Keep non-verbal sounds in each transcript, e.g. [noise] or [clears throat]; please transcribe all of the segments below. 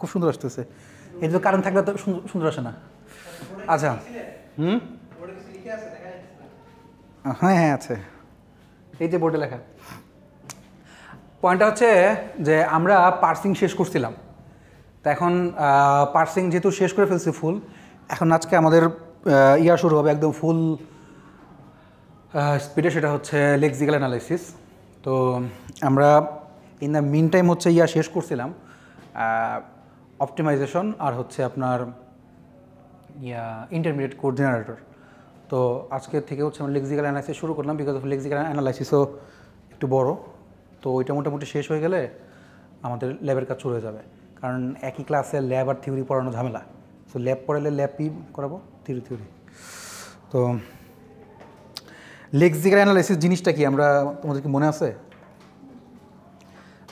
খুব সুন্দর আসতেছে। এই তো কারেন্ট থাকলে তো সুন্দর আসে না। আচ্ছা হুম? হ্যাঁ হ্যাঁ আছে। এই যে বোর্ডে লেখা। পয়েন্টটা হচ্ছে যে আমরা পার্সিং শেষ করছিলাম। তা এখন পার্সিং যেহেতু শেষ করে ফেলছি ফুল এখন আজকে আমাদের ইয়া শুরু হবে একদম ফুল স্পিডে সেটা হচ্ছে লেক্সিক্যাল অ্যানালাইসিস তো আমরা ইন দ্য মিন টাইম হচ্ছে ইয়া শেষ করছিলাম। অপটিমাইজেশন আর হচ্ছে আপনার, ইয়া ইন্টারমিডিয়েট জেনারেটর তো আজকে থেকে হচ্ছে আমরা লেক্সিক্যাল অ্যানালাইসিস শুরু করলাম বিকজ অফ লেক্সিক্যাল অ্যানালাইসিসও একটু বড়। তো ওইটা মোটামুটি শেষ হয়ে গেলে আমাদের ল্যাবের কাজ শুরু হয়ে যাবে। কারণ একই ক্লাসে ল্যাব আর থিওরি পড়ানো ঝামেলা। সো ল্যাব পড়ালে ল্যাবই করাবো? থিওরি থিওরি তো লেক্সিক্যাল অ্যানালাইসিস জিনিসটা কি? আমরা, তোমাদের কি মনে আছে?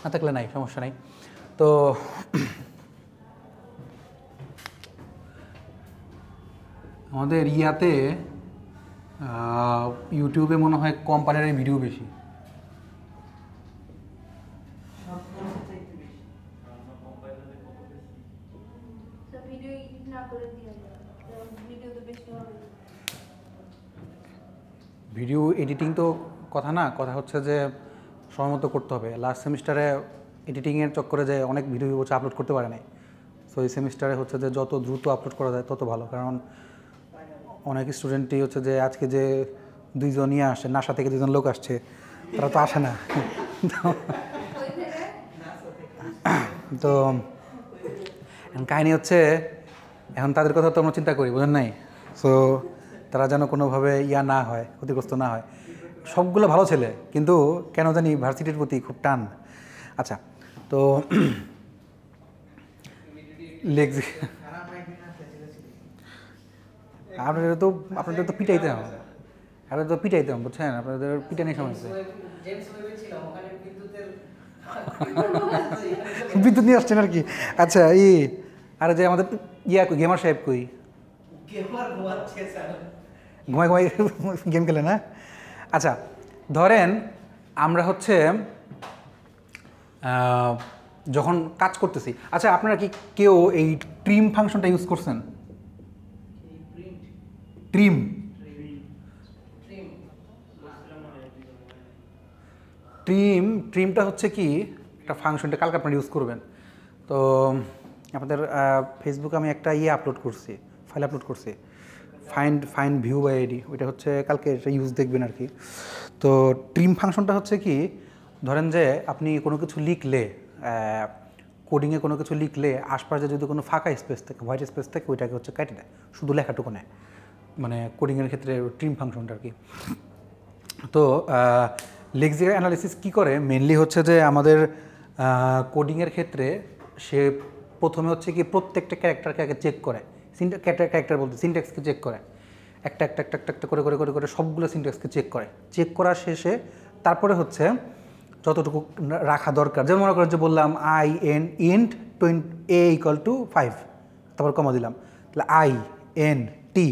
না থাকলে নাই, সমস্যা নাই। তো আমাদের ইয়াতে ইউটিউবে মনে হয় কোম্পানির ভিডিও বেশি। ভিডিও এডিট না করে দিয়ে ভিডিও তো বেশি ভিডিও এডিটিং তো কথা না কথা হচ্ছে যে সময় মতো করতে হবে। লাস্ট সেমিস্টারে এডিটিংয়ের চক্করে যে অনেক ভিডিও হচ্ছে আপলোড করতে পারে নাই। সো এই সেমিস্টারে হচ্ছে যে যত দ্রুত আপলোড করা যায় তত ভালো। কারণ অনেক স্টুডেন্টই হচ্ছে যে আজকে যে দুইজন ইয়ে আসে, নাসা থেকে দুজন লোক আসছে, তারা তো আসে না। তো কাহিনী হচ্ছে, এখন তাদের কথা তো আমরা চিন্তা করি, বুঝেন নাই? সো তারা যেন কোনোভাবে ইয়া না হয়, ক্ষতিগ্রস্ত না হয়। সবগুলো ভালো ছেলে, কিন্তু কেন জানি ভার্সিটির প্রতি খুব টান। আচ্ছা তো [clears throat] লেগস আপনাদের তো আপনাদের তো পিটাইতে হবে। আপনাদের তো পিটাইতে হবে বুঝছেন? আপনাদের পিটানি সমস্যা বিদ্যুৎ নিয়ে আসছেন আর কি। আচ্ছা ই আর যে আমাদের ইয়া কই গেমার সাহেব কই? ঘুমাই ঘুমাই গেম খেলে না? আচ্ছা ধরেন আমরা হচ্ছে যখন কাজ করতেছি। আচ্ছা আপনারা কি কেউ এই ট্রিম ফাংশনটা ইউজ করছেন? ট্রিম ট্রিম ট্রিমটা হচ্ছে কি? একটা ফাংশনটা কালকে আপনারা ইউজ করবেন। তো আপনাদের ফেসবুকে আমি একটা ইয়ে আপলোড করছি ফাইল আপলোড করছি। Find find view by ID ওইটা হচ্ছে কালকে এটা ইউজ দেখবেন আর কি। তো ট্রিম ফাংশনটা হচ্ছে কি? ধরেন যে আপনি কোনো কিছু লিখলে কোডিংয়ে কোনো কিছু লিখলে আশপাশে যদি কোনো ফাঁকা স্পেস থাকে হোয়াইট স্পেস থাকে ওইটাকে হচ্ছে কেটে দেয়। শুধু লেখাটুকু নেয়। মানে কোডিংয়ের ক্ষেত্রে ট্রিম ফাংশনটা আর কি। তো লেক্সিক্যাল অ্যানালিসিস কি করে? মেনলি হচ্ছে যে আমাদের কোডিংয়ের ক্ষেত্রে সে প্রথমে হচ্ছে কি প্রত্যেকটা ক্যারেক্টারকে আগে চেক করে। সিনটা ক্যারেক্টার বলতে সিনট্যাক্সকে চেক করে। একটা একটা একটা একটা একটা করে করে করে করে সবগুলো সিনট্যাক্সকে চেক করে। চেক করার শেষে তারপরে হচ্ছে যতটুকু রাখা দরকার। যেমন মনে করেন যে বললাম I N int twenty a equal to five তারপর কমা দিলাম। তাহলে আই এন টি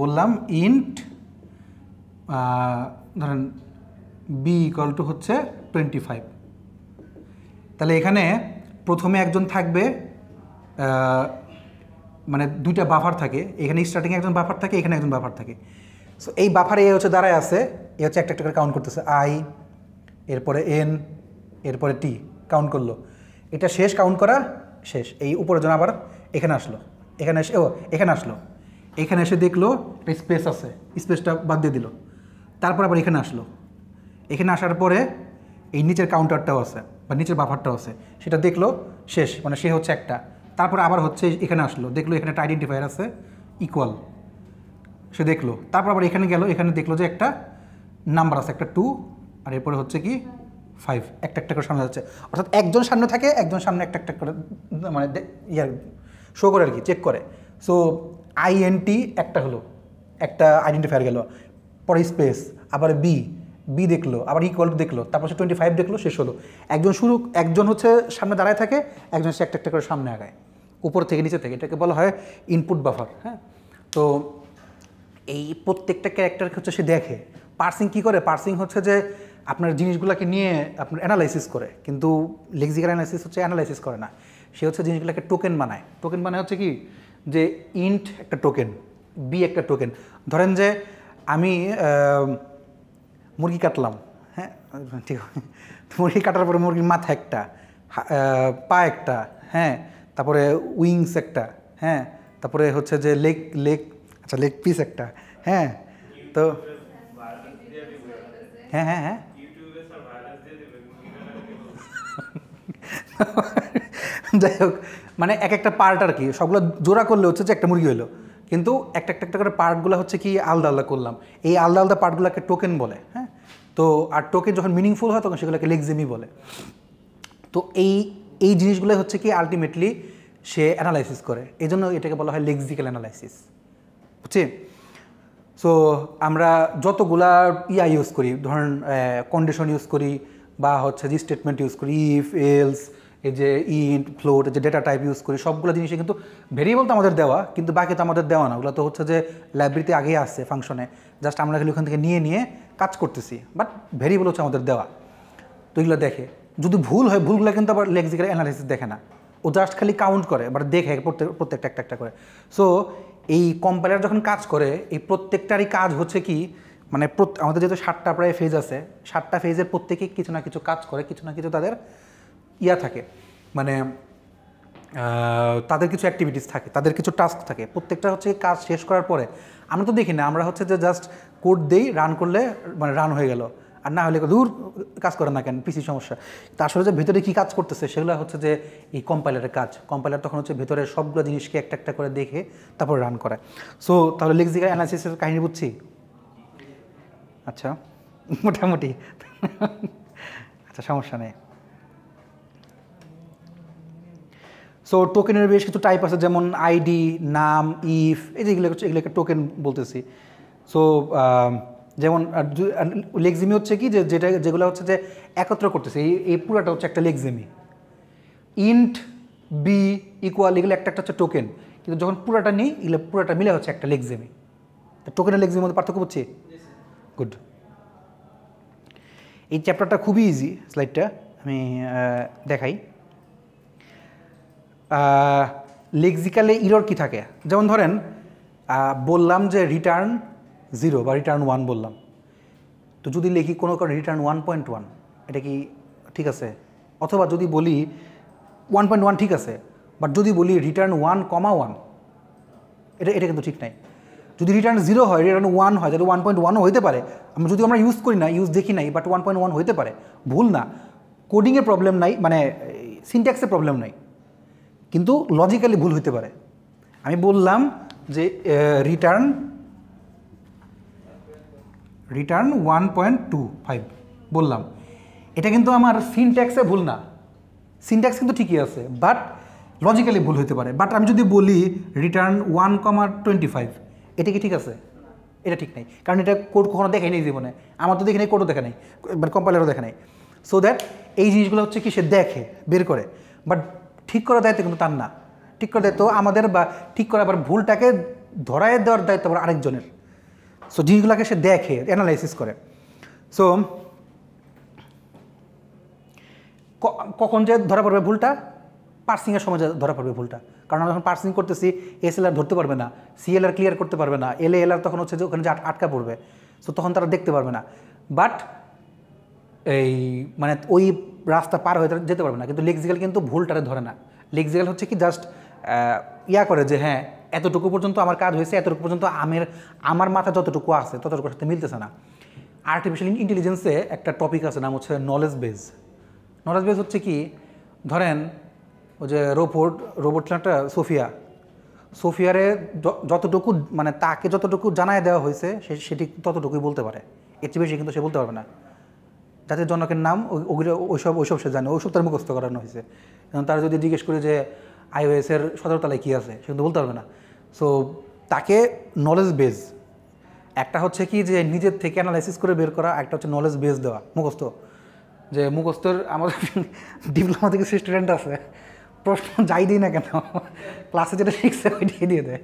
বললাম ইন্ট ধরেন বি ইকাল টু হচ্ছে টোয়েন্টি ফাইভ তাহলে এখানে প্রথমে একজন থাকবে মানে দুইটা বাফার থাকে। এখানে স্টার্টিংয়ে একজন বাফার থাকে, এখানে একজন বাফার থাকে। সো এই বাফারে এ হচ্ছে দাঁড়ায় আছে, এ হচ্ছে একটা একটা করে কাউন্ট করতেছে। আই এরপরে এন এরপরে টি কাউন্ট করল। এটা শেষ কাউন্ট করা শেষ। এই উপরের জন আবার এখানে আসলো। এখানে এসে, ও, এখানে আসলো। এখানে এসে দেখল একটা স্পেস আছে। স্পেসটা বাদ দিয়ে দিল। তারপর আবার এখানে আসলো। এখানে আসার পরে এই নিচের কাউন্টারটাও আছে, বা নিচের বাফারটাও আছে। সেটা দেখল, শেষ মানে সে হচ্ছে একটা। তারপর আবার হচ্ছে এখানে আসলো। দেখল এখানে একটা আইডেন্টিফায়ার আছে ইকুয়াল সে দেখল। তারপর আবার এখানে গেল, এখানে দেখল যে একটা নাম্বার আছে, একটা টু আর এরপরে হচ্ছে কি ফাইভ একটা একটা করে সামনে যাচ্ছে। অর্থাৎ একজন সামনে থাকে, একজন সামনে একটা একটা করে মানে ইয়ার শো করে আর কি চেক করে। সো আইএনটি একটা হলো, একটা আইডেন্টিফায়ার গেল, পরে স্পেস আবার বি বি দেখল, আবার ইকুয়াল দেখল, তারপর সে টোয়েন্টি ফাইভ দেখল, শেষ হলো। একজন শুরু, একজন হচ্ছে সামনে দাঁড়ায় থাকে, একজন সে একটা একটা করে সামনে আগায়, উপর থেকে নিচে থেকে, এটাকে বলা হয় ইনপুট বাফার হ্যাঁ? তো এই প্রত্যেকটা ক্যারেক্টারকে হচ্ছে সে দেখে। পার্সিং কি করে? পার্সিং হচ্ছে যে আপনার জিনিসগুলোকে নিয়ে আপনার অ্যানালাইসিস করে, কিন্তু লেক্সিক্যাল অ্যানালাইসিস হচ্ছে অ্যানালাইসিস করে না। সে হচ্ছে জিনিসগুলোকে টোকেন বানায়। টোকেন বানায় হচ্ছে কি? যে ইন্ট একটা টোকেন বি একটা টোকেন ধরেন যে আমি মুরগি কাটলাম হ্যাঁ? ঠিক। মুরগি কাটার পরে মুরগির মাথা একটা পা একটা হ্যাঁ? তারপরে উইংস একটা হ্যাঁ? তারপরে হচ্ছে যে লেগ লেগ আচ্ছা লেগ পিস একটা হ্যাঁ? তো হ্যাঁ হ্যাঁ হ্যাঁ। যাই হোক মানে এক একটা পার্ট আর কি, সবগুলো জোড়া করলে হচ্ছে যে একটা মুরগি হলো কিন্তু একটা একটা একটা করে পার্টগুলো হচ্ছে কি, আলাদা আলাদা করলাম। এই আলাদা আলাদা পার্টগুলোকে টোকেন বলে হ্যাঁ? তো আর টোকেন যখন মিনিংফুল হয়, তখন সেগুলোকে লেগজেমি বলে। তো এই এই জিনিসগুলো হচ্ছে কি আলটিমেটলি সে অ্যানালাইসিস করে। এই জন্য এটাকে বলা হয় লেক্সিক্যাল অ্যানালাইসিস বুঝছি সো আমরা যতগুলা ইয়া ইউজ করি, ধরেন কন্ডিশন ইউজ করি, বা হচ্ছে যে স্টেটমেন্ট ইউজ করি ইফ এলস এই যে ইন্ট ফ্লোট যে ডেটা টাইপ ইউজ করি, সবগুলো জিনিসই কিন্তু ভেরিয়েবল তো আমাদের দেওয়া, কিন্তু বাকি তো আমাদের দেওয়া না। ওগুলো তো হচ্ছে যে লাইব্রেরিতে আগেই আসছে ফাংশনে জাস্ট আমরা খালি ওখান থেকে নিয়ে নিয়ে কাজ করতেছি। বাট ভেরিয়েবল হচ্ছে আমাদের দেওয়া। তো এগুলো দেখে। যদি ভুল হয়, ভুলগুলো কিন্তু আবার লেক্সিক্যাল অ্যানালাইসিস দেখে না। ও জাস্ট খালি কাউন্ট করে বাট দেখে প্রত্যেক, প্রত্যেকটা একটা একটা করে। সো এই কম্পাইলার যখন কাজ করে, এই প্রত্যেকটারই কাজ হচ্ছে কি মানে আমাদের যেহেতু সাতটা প্রায় ফেজ আছে, সাতটা ফেজের প্রত্যেকেই কিছু না কিছু কাজ করে, কিছু না কিছু তাদের ইয়া থাকে। মানে তাদের কিছু অ্যাক্টিভিটিস থাকে, তাদের কিছু টাস্ক থাকে। প্রত্যেকটা হচ্ছে কাজ শেষ করার পরে, আমরা তো দেখি না আমরা হচ্ছে যে জাস্ট কোড দেই রান করলে মানে রান হয়ে গেল। আর না হলে দূর কাজ করে না কেন পিসি সমস্যা। তা আসলে যে ভেতরে কী কাজ করতেছে, সেগুলো হচ্ছে যে এই কম্পাইলারের কাজ। কম্পাইলার তখন হচ্ছে ভেতরের সবগুলো জিনিসকে একটা একটা করে দেখে তারপর রান করে। সো তাহলে লেক্সিক্যাল অ্যানালাইসিসের কাহিনী বুঝছি? আচ্ছা মোটামুটি। আচ্ছা সমস্যা নেই। সো টোকেনের বেশ কিছু টাইপ আছে, যেমন আইডি নাম ইফ এই যেগুলো হচ্ছে এগুলোকে টোকেন বলতেছি। সো যেমন লেগজিমি হচ্ছে কি, যে যেটা যেগুলো হচ্ছে যে একত্র করতেছে। এই এই পুরাটা হচ্ছে একটা লেগজিমি ইন্ট বি ইকুয়াল এগুলো একটা একটা হচ্ছে টোকেন কিন্তু যখন পুরাটা নিই, এগুলো পুরাটা মিলে হচ্ছে একটা লেগজেমি তো টোকেনের লেগজেমির মধ্যে পার্থক্য বুঝছি গুড এই চ্যাপ্টারটা খুবই ইজি স্লাইডটা আমি দেখাই। লেক্সিক্যালে ইরর কি থাকে? যেমন ধরেন বললাম যে রিটার্ন জিরো বা রিটার্ন ওয়ান বললাম। তো যদি লিখি কোনো কারণে রিটার্ন ওয়ান পয়েন্ট ওয়ান এটা কি ঠিক আছে? অথবা যদি বলি ওয়ান পয়েন্ট ওয়ান ঠিক আছে বাট যদি বলি রিটার্ন ওয়ান কমা ওয়ান এটা এটা কিন্তু ঠিক নাই। যদি রিটার্ন জিরো হয় রিটার্ন ওয়ান হয়, তাহলে ওয়ান পয়েন্ট ওয়ানও হতে পারে। আমরা যদি আমরা ইউজ করি না ইউজ দেখি নাই বাট ওয়ান পয়েন্ট ওয়ান হতে পারে। ভুল না। কোডিংয়ের প্রবলেম নাই মানে সিনট্যাক্সের প্রবলেম নাই। কিন্তু লজিক্যালি ভুল হতে পারে। আমি বললাম যে return return one point two five বললাম। এটা কিন্তু আমার সিনট্যাক্সে ভুল না। সিনট্যাক্স কিন্তু ঠিকই আছে বাট লজিক্যালি ভুল হতে পারে। বাট আমি যদি বলি return one comma twenty five এটা কি ঠিক আছে? এটা ঠিক নেই। কারণ এটা কোড কখনো দেখে নেই জীবনে। আমার তো দেখে নেই কোডও দেখে নেই মানে কম্পাইলারও দেখে নেই। সো দ্যাট এই জিনিসগুলো হচ্ছে কি সে দেখে, বের করে। বাট ঠিক করার দায়িত্ব কিন্তু তার না। ঠিক করার দায়িত্ব আমাদের বা ঠিক করা আবার ভুলটাকে ধরায় দেওয়ার দায়িত্ব আবার আরেকজনের। সো জিনিসগুলোকে সে দেখে অ্যানালাইসিস করে। সো কখন যে ধরা পড়বে ভুলটা? পার্সিংয়ের সময় যে ধরা পড়বে ভুলটা। কারণ আমরা যখন পার্সিং করতেছি এস এল আর ধরতে পারবে না সিএলআর ক্লিয়ার করতে পারবে না এল এল আর তখন হচ্ছে যে ওখানে যে আট- আটকা পড়বে। সো তখন তারা দেখতে পারবে না। বাট এই মানে ওই রাস্তা পার হয়ে যেতে পারবে না। কিন্তু লেক্সিক্যাল কিন্তু ভুলটারে ধরে না। লেক্সিক্যাল হচ্ছে কি জাস্ট ইয়া করে যে হ্যাঁ এতটুকু পর্যন্ত আমার কাজ হয়েছে, এতটুকু পর্যন্ত আমের, আমার মাথা যতটুকু আছে ততটুকুর সাথে মিলতেছে না। আর্টিফিশিয়াল ইন্টেলিজেন্সে একটা টপিক আছে, নাম হচ্ছে নলেজ বেজ নলেজ বেজ হচ্ছে কি, ধরেন, ওই যে রোবট রোবট একটা সোফিয়া সোফিয়ারে যতটুকু মানে তাকে যতটুকু জানায় দেওয়া হয়েছে, সে, সেটি ততটুকুই বলতে পারে। এর চেয়ে বেশি কিন্তু সে বলতে পারবে না। যাতে জনকের নাম ওইসব ওইসব সে জানে, ওইসব তার মুখস্থ করানো হয়েছে। কারণ তারা যদি জিজ্ঞেস করে যে আইওএসের সদরতলায় কী আছে, সে কিন্তু বলতে পারবে না। সো তাকে নলেজ বেস একটা হচ্ছে কি যে নিজের থেকে অ্যানালাইসিস করে বের করা, একটা হচ্ছে নলেজ বেস দেওয়া, মুখস্থ। যে মুখস্থর আমাদের ডিপ্লোমা [laughs] থেকে স্টুডেন্ট আছে, প্রশ্ন যাই দিই না কেন ক্লাসে যেটা শিখছে ওইটাই দিয়ে দেয়।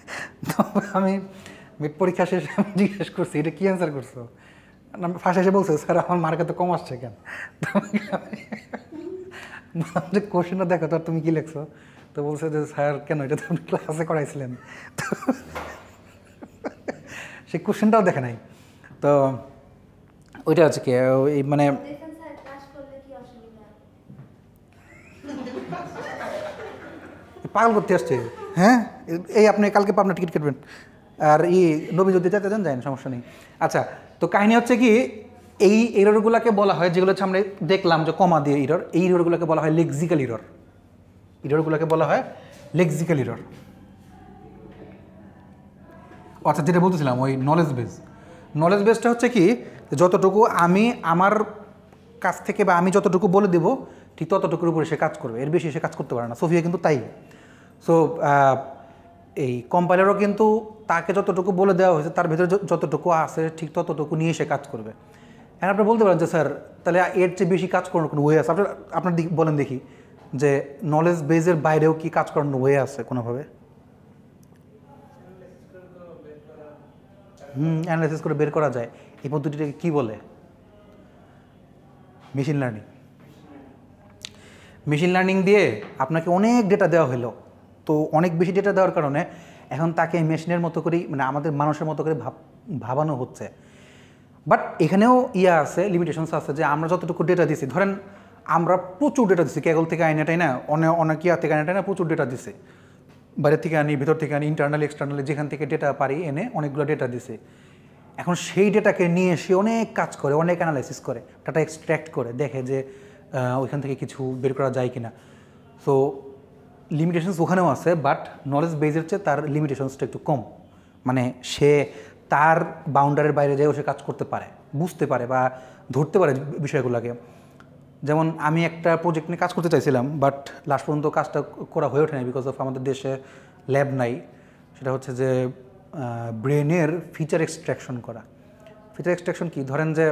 [laughs] আমি মিড পরীক্ষা শেষে আমি জিজ্ঞেস করছি, এটা কী অ্যান্সার করছ? ফার্স্ট এসে বলছে স্যার আমার মার্কে তো কম আসছে কেন? যে কোশ্চেনটা দেখো তো তুমি কি লিখছো? তো বলছে যে স্যার কেন? এটা তো আপনি ক্লাসে করাইছিলেন। তো সেই কোশ্চেনটাও দেখে নাই। তো ওইটা হচ্ছে কি ওই মানে পাগল করতে আসছে। হ্যাঁ? এই আপনি কালকে পাবনা টিকিট কাটবেন। আর ই নবী যদি চান যান সমস্যা নেই। আচ্ছা তো কাহিনী হচ্ছে কি, এই এররগুলোকে বলা হয়, যেগুলো হচ্ছে আমরা দেখলাম যে কমা দিয়ে ইরর এই ইররগুলোকে বলা হয় লেক্সিক্যাল ইরর ইররগুলোকে বলা হয় লেক্সিক্যাল ইরর আচ্ছা যেটা বলতেছিলাম, ওই নলেজ বেস নলেজ বেসটা হচ্ছে কি যতটুকু আমি আমার কাছ থেকে বা আমি যতটুকু বলে দেবো, ঠিক ততটুকুর উপরে সে কাজ করবে। এর বেশি সে কাজ করতে পারে না। সোফিয়া কিন্তু তাই। সো এই কম্পাইলারও কিন্তু তাকে যতটুকু বলে দেওয়া হয়েছে, তার ভেতরে যতটুকু আছে, ঠিক ততটুকু নিয়ে সে কাজ করবে। এখন আপনি বলতে পারেন যে, স্যার, তাহলে এর চেয়ে বেশি কাজ করানোর কোনো ওয়ে আছে? আপনার আপনার দিক, বলেন দেখি যে নলেজ বেজের বাইরেও কি কাজ করানোর ওয়ে আছে কোনোভাবে? হুম অ্যানালাইসিস করে বের করা যায়। এই পদ্ধতিটাকে কী বলে? মেশিন লার্নিং মেশিন লার্নিং দিয়ে আপনাকে অনেক ডেটা দেওয়া হলো। তো অনেক বেশি ডেটা দেওয়ার কারণে এখন তাকে মেশিনের মতো করেই মানে আমাদের মানুষের মতো করে ভাব, ভাবানো হচ্ছে। বাট এখানেও ইয়া আছে লিমিটেশনস আছে যে আমরা যতটুকু ডেটা দিছি, ধরেন আমরা প্রচুর ডেটা দিছি কেগল থেকে আইনাটাই না অনেক অনেক ইয়া থেকে আইনাটাই না প্রচুর ডেটা দিছে। বাইরে থেকে আনি, ভিতর থেকে আনি ইন্টারনালি এক্সটার্নালি যেখান থেকে ডেটা পারি, এনে অনেকগুলো ডেটা দিছে। এখন সেই ডেটাকে নিয়ে এসে অনেক কাজ করে, অনেক অ্যানালাইসিস করে ডাটা এক্সট্র্যাক্ট করে, দেখে যে ওইখান থেকে কিছু বের করা যায় কি না সো লিমিটেশনস ওখানেও আছে বাট নলেজ বেজের চেয়ে তার লিমিটেশনসটা একটু কম। মানে সে তার বাউন্ডারির বাইরে যেও সে কাজ করতে পারে, বুঝতে পারে বা ধরতে পারে বিষয়গুলোকে। যেমন আমি একটা প্রজেক্ট নিয়ে কাজ করতে চাইছিলাম বাট লাস্ট পর্যন্ত কাজটা করা হয়ে ওঠে না বিকজ অফ আমাদের দেশে ল্যাব নাই। সেটা হচ্ছে যে ব্রেনের ফিচার এক্সট্র্যাকশন করা। ফিচার এক্সট্র্যাকশন কি? ধরেন যে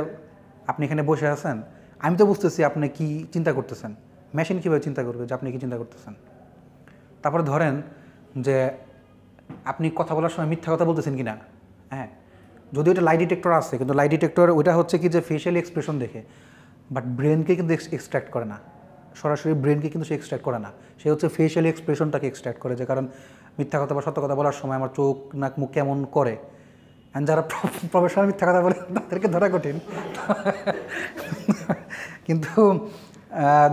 আপনি এখানে বসে আছেন, আমি তো বুঝতেছি আপনি কি চিন্তা করতেছেন। মেশিন কীভাবে চিন্তা করবে যে আপনি কি চিন্তা করতেছেন? তারপরে ধরেন যে আপনি কথা বলার সময় মিথ্যা কথা বলতেছেন কি না হ্যাঁ যদি ওটা লাই ডিটেক্টর আছে, কিন্তু লাই ডিটেক্টর ওইটা হচ্ছে কি যে ফেশিয়াল এক্সপ্রেশন দেখে বাট ব্রেনকে কিন্তু এক্সট্র্যাক্ট করে না। সরাসরি ব্রেনকে কিন্তু সে এক্সট্র্যাক্ট করে না। সে হচ্ছে ফেশিয়াল এক্সপ্রেশনটাকে এক্সট্র্যাক্ট করে যে, কারণ মিথ্যা কথা বা সত্য কথা বলার সময় আমার চোখ, নাক, মুখ কেমন করে? অ্যান্ড যারা প্রফেশনাল মিথ্যা কথা বলে, তাদেরকে ধরা কঠিন। কিন্তু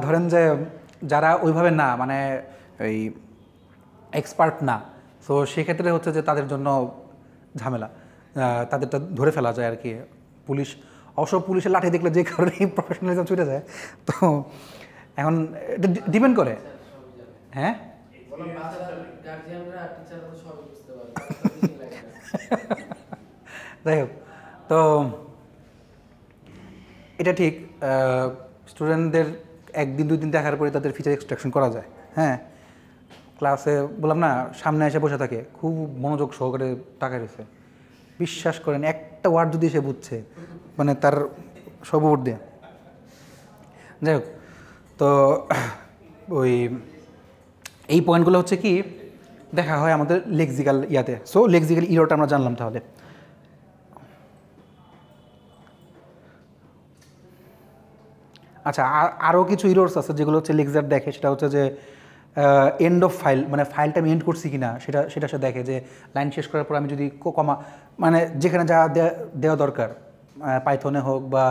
ধরেন যে যারা ওইভাবে না মানে এই এক্সপার্ট না। সো সেক্ষেত্রে হচ্ছে যে তাদের জন্য ঝামেলা। তাদেরটা ধরে ফেলা যায় আর কি পুলিশ। অবশ্য পুলিশের লাঠি দেখলে যে কারণে প্রফেশনালিজম ছুটে যায়। তো এখন এটা ডিপেন্ড করে। হ্যাঁ। যাই হোক। তো এটা ঠিক স্টুডেন্টদের একদিন, দুই দিন দেখার পরে তাদের ফিচার এক্সট্রাকশন করা যায়। হ্যাঁ? ক্লাসে বললাম না, সামনে এসে বসে থাকে, খুব মনোযোগ সহকারে তাকায় রয়েছে। বিশ্বাস করেন, একটা ওয়ার্ড যদি সে বুঝছে মানে তার সব ওর দিয়ে। যাই হোক, তো ওই, এই পয়েন্টগুলো হচ্ছে কি, দেখা হয় আমাদের লেক্সিক্যাল ইয়াতে। সো লেক্সিক্যাল ইরোটা আমরা জানলাম তাহলে। আচ্ছা আর আরও কিছু ইরোর্স আছে যেগুলো হচ্ছে লেক্সার দেখে, সেটা হচ্ছে যে এন্ড অফ ফাইল মানে ফাইলটা আমি এন্ড করছি কিনা, সেটা সেটা সে দেখে যে লাইন শেষ করার পর আমি যদি কো- কমা মানে যেখানে যা দেওয়া দরকার পাইথনে হোক বা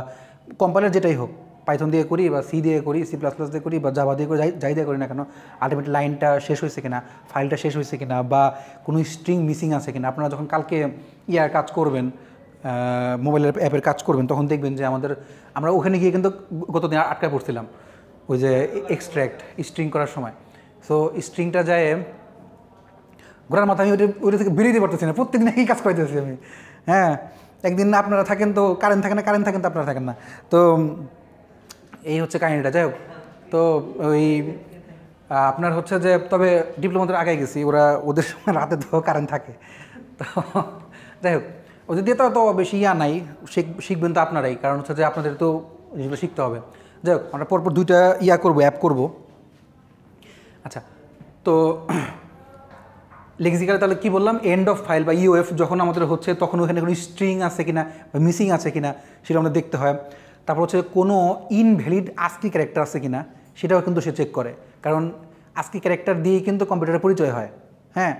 কম্পাইলার যেটাই হোক পাইথন দিয়ে করি বা সি দিয়ে করি সি প্লাস প্লাস দিয়ে করি বা জাভা দিয়ে করি, যাই দিয়ে করি না কেন আলটিমেট লাইনটা শেষ হয়েছে কিনা ফাইলটা শেষ হয়েছে কিনা বা কোনো স্ট্রিং মিসিং আছে কিনা, আপনারা যখন কালকে ইয়ার কাজ করবেন মোবাইলের অ্যাপের কাজ করবেন, তখন দেখবেন যে আমাদের, আমরা ওখানে গিয়ে কিন্তু গতদিন আটকায় পড়ছিলাম, ওই যে এক্সট্র্যাক্ট স্ট্রিং করার সময়। সো স্ট্রিংটা যায় ঘোরার মাথা আমি ওইটা ওইটা থেকে বেরিয়ে পারতেছি না। প্রত্যেকদিন একই কাজ করতেছি আমি। হ্যাঁ একদিন আপনারা থাকেন তো কারেন্ট থাকে না কারেন্ট থাকেন তো আপনারা থাকেন না। তো, এই হচ্ছে কাহিনিটা, যাই হোক। তো, ওই, আপনার হচ্ছে যে, তবে ডিপ্লোমাদের আগে গেছি, ওরা ওদের সময় রাতে তো কারেন্ট থাকে। তো, যাই হোক ওদের দিয়ে তো বেশি ইয়া নাই, শিখ- শিখবেন তো আপনারাই, কারণ হচ্ছে যে আপনাদের তো জিনিসগুলো শিখতে হবে। যাই হোক, আমরা পরপর দুইটা ইয়া করব অ্যাপ করব। আচ্ছা তো লেক্সিক্যালে তাহলে কি বললাম? এন্ড অফ ফাইল বা ইউএফ যখন আমাদের হচ্ছে, তখন ওখানে কোনো স্ট্রিং আছে কিনা বা মিসিং আছে কিনা সেটা আমাদের দেখতে হয়। তারপর হচ্ছে কোনো ইনভ্যালিড আস্কি ক্যারেক্টার আছে কিনা, সেটাও কিন্তু সে চেক করে। কারণ আস্কি ক্যারেক্টার দিয়েই কিন্তু কম্পিউটারের পরিচয় হয়। হ্যাঁ?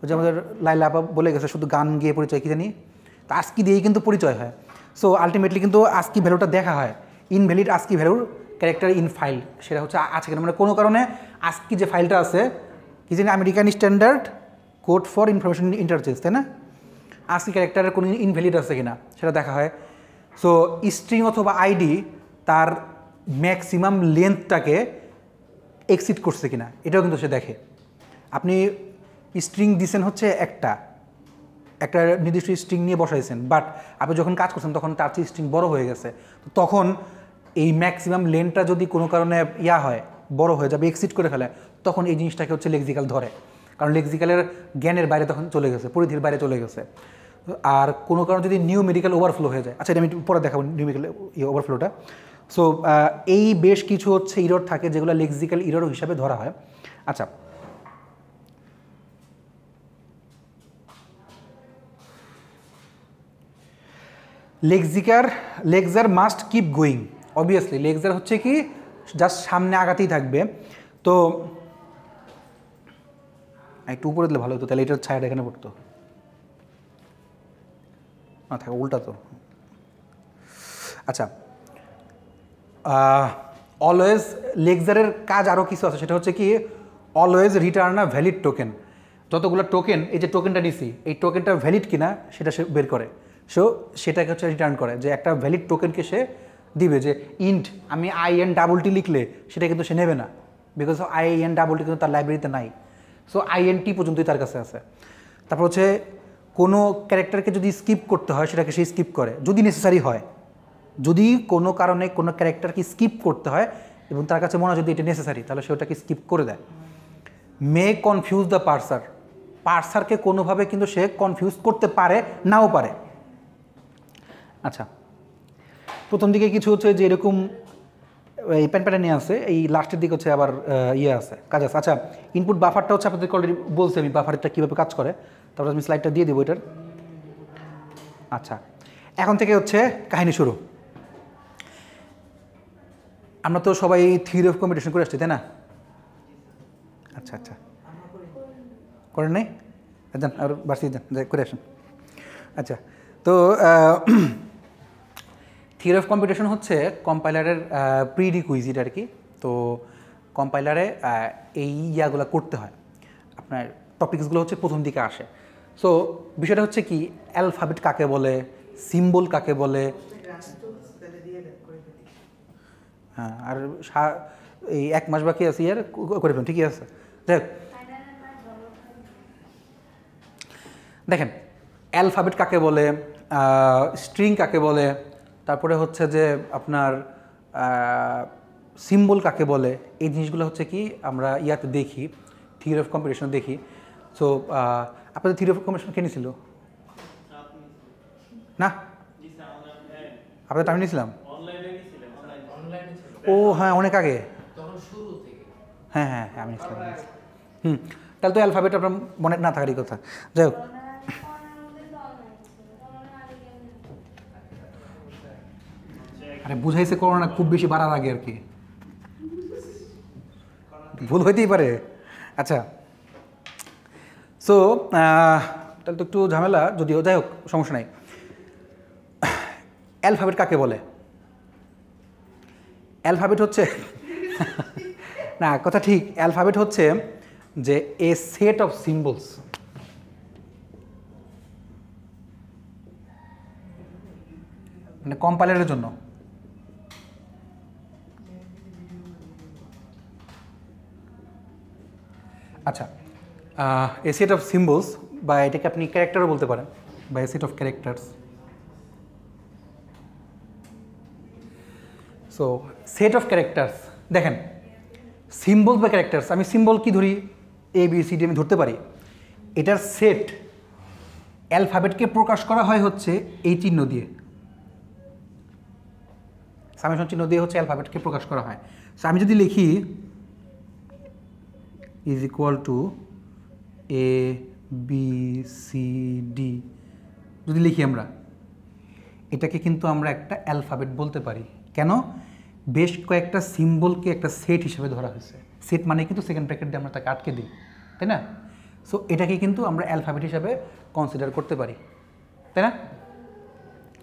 ওই যে আমাদের লাইলা আপা বলে গেছে, শুধু গান গিয়ে পরিচয়, কি জানি? তো আস্কি দিয়েই কিন্তু পরিচয় হয়। সো আলটিমেটলি কিন্তু আস্কি ভ্যালুটা দেখা হয়। ইনভ্যালিড আস্কি ভ্যালুর ক্যারেক্টার ইন ফাইল সেটা হচ্ছে আছে কিনা? মানে কোনো কারণে আস্কি যে ফাইলটা আছে, কি জানি American standard code for information interchange তাই না? আস্কি ক্যারেক্টারের কোনো ইনভ্যালিড আছে কিনা সেটা দেখা হয়। সো স্ট্রিং অথবা আইডি তার ম্যাক্সিমাম লেন্থটাকে এক্সিট করছে কিনা, এটাও কিন্তু সে দেখে। আপনি স্ট্রিং দিছেন হচ্ছে একটা একটা নির্দিষ্ট স্ট্রিং নিয়ে বসাইছেন বাট আপনি যখন কাজ করছেন তখন তার চেয়ে স্ট্রিং বড় হয়ে গেছে। তখন এই ম্যাক্সিমাম লেনটা যদি কোনো কারণে ইয়া হয় বড় হয়ে যাবে এক্সিট করে ফেলে, তখন এই জিনিসটাকে হচ্ছে লেক্সিক্যাল ধরে। কারণ লেক্সিক্যালের জ্ঞানের বাইরে তখন চলে গেছে, পরিধির বাইরে চলে গেছে। আর কোনো কারণে যদি নিউ মেডিকেল ওভারফ্লো হয়ে যায় আচ্ছা এটা আমি পরে দেখাবো নিউ মেডিকেল ওভারফ্লোটা সো এই বেশ কিছু হচ্ছে ইরর থাকে যেগুলো লেক্সিক্যাল ইরর হিসাবে ধরা হয়। আচ্ছা। Lexical lexer must keep going obviously lexer হচ্ছে কি? জাস্ট সামনে আগাতেই থাকবে। তো একটু উপরে দিলে ভালো হতো, তাহলে এটার ছায়াটা এখানে পড়তো। না, থাকে, উল্টা তো। আচ্ছা অলওয়েজ লেগজারের কাজ আরও কিছু আছে, সেটা হচ্ছে কি always return a valid token যতগুলো টোকেন এই যে টোকেনটা নিছি, এই টোকেনটা ভ্যালিড কিনা, সেটা সে বের করে। সো সেটাকে হচ্ছে রিটার্ন করে, যে একটা ভ্যালিড টোকেনকে সে দিবে যে ইন্ট আমি আই এন ডাবল টি লিখলে সেটা কিন্তু সে নেবে না because I N double T কিন্তু তার লাইব্রেরিতে নাই। সো আই এন টি পর্যন্তই তার কাছে আছে। তারপর হচ্ছে, কোনো ক্যারেক্টারকে যদি স্কিপ করতে হয়, সেটাকে সে স্কিপ করে, যদি নেসেসারি হয়। যদি কোনো কারণে কোনো ক্যারেক্টারকে স্কিপ করতে হয়, এবং তার কাছে মনে হয় যদি এটা নেসেসারি তাহলে সে ওটাকে স্কিপ করে দেয়। মে কনফিউজ দ্য পার্সার পার্সারকে কোনোভাবে কিন্তু সে কনফিউজ করতে পারে, নাও পারে। আচ্ছা প্রথম দিকে কিছু হচ্ছে যে এরকম, এই প্যান নিয়ে আছে, এই লাস্টের দিকে হচ্ছে আবার ইয়ে আছে, কাজ আছে। আচ্ছা ইনপুট বাফারটা হচ্ছে আপনাদেরকে অলরেডি বলছি আমি বাফারটা কীভাবে কাজ করে। তারপর আমি স্লাইডটা দিয়ে দেবো এটার। আচ্ছা এখন থেকে হচ্ছে কাহিনী শুরু। আমরা তো সবাই থিওরি অফ কম্পিটিশন করে আসছি, তাই না? আচ্ছা আচ্ছা। করেন নাই? যান, আর বাড়ছি যান করে আসেন। আচ্ছা তো থিওরি অফ কম্পিটিশন হচ্ছে কম্পাইলারের প্রিডি কুইজিট আর কি। তো কম্পাইলারে এই ইয়াগুলো করতে হয়। আপনার টপিকসগুলো হচ্ছে প্রথম দিকে আসে। সো বিষয়টা হচ্ছে কি অ্যালফাবেট কাকে বলে সিম্বল কাকে বলে? হ্যাঁ আর এই এক মাস বাকি আছে ইয়ার করে ফেলুন, ঠিকই আছে। দেখ দেখেন অ্যালফাবেট কাকে বলে স্ট্রিং কাকে বলে? তারপরে হচ্ছে যে আপনার সিম্বল কাকে বলে? এই জিনিসগুলো হচ্ছে কি আমরা ইয়াতে দেখি থিওরি অফ কম্পিটিশন দেখি। সো আপনাদের থিওরি অফ কম্পিটিশন কে নিয়েছিল? না? আপনাদের আমি নিয়েছিলাম? ও হ্যাঁ অনেক আগে। হ্যাঁ হ্যাঁ হ্যাঁ আমি হুম, তাহলে তো অ্যালফাবেট আপনার মনে না থাকারই কথা। যাই হোক আরে বুঝাইছে করোনা খুব বেশি বাড়ার আগে আর কি। ভুল হইতেই পারে। আচ্ছা। সো তাহলে তো একটু ঝামেলা, যদিও, যাই হোক, সমস্যা নাই। অ্যালফাবেট কাকে বলে? অ্যালফাবেট হচ্ছে না, কথা ঠিক। অ্যালফাবেট হচ্ছে যে এ সেট অফ সিম্বলস মানে কম্পাইলারের জন্য। আচ্ছা এ সেট অফ সিম্বলস বা এটাকে আপনি ক্যারেক্টারও বলতে পারেন, বা a set of characters so set of characters দেখেন সিম্বল বা ক্যারেক্টার্স আমি সিম্বল কি ধরি? এ বি সি ডি আমি ধরতে পারি। এটার সেট অ্যালফাবেটকে প্রকাশ করা হয় হচ্ছে এই চিহ্ন দিয়ে। সামেশন চিহ্ন দিয়ে হচ্ছে অ্যালফাবেটকে প্রকাশ করা হয়। সো আমি যদি লিখি is equal to A B C D যদি লিখি আমরা, এটাকে কিন্তু আমরা একটা অ্যালফাবেট বলতে পারি। কেন? বেশ কয়েকটা সিম্বলকে একটা সেট হিসেবে ধরা হয়েছে। সেট মানে কিন্তু সেকেন্ড ব্র্যাকেট দিয়ে আমরা তাকে আটকে দিই, তাই না? সো এটাকে কিন্তু আমরা অ্যালফাবেট হিসাবে কনসিডার করতে পারি, তাই না?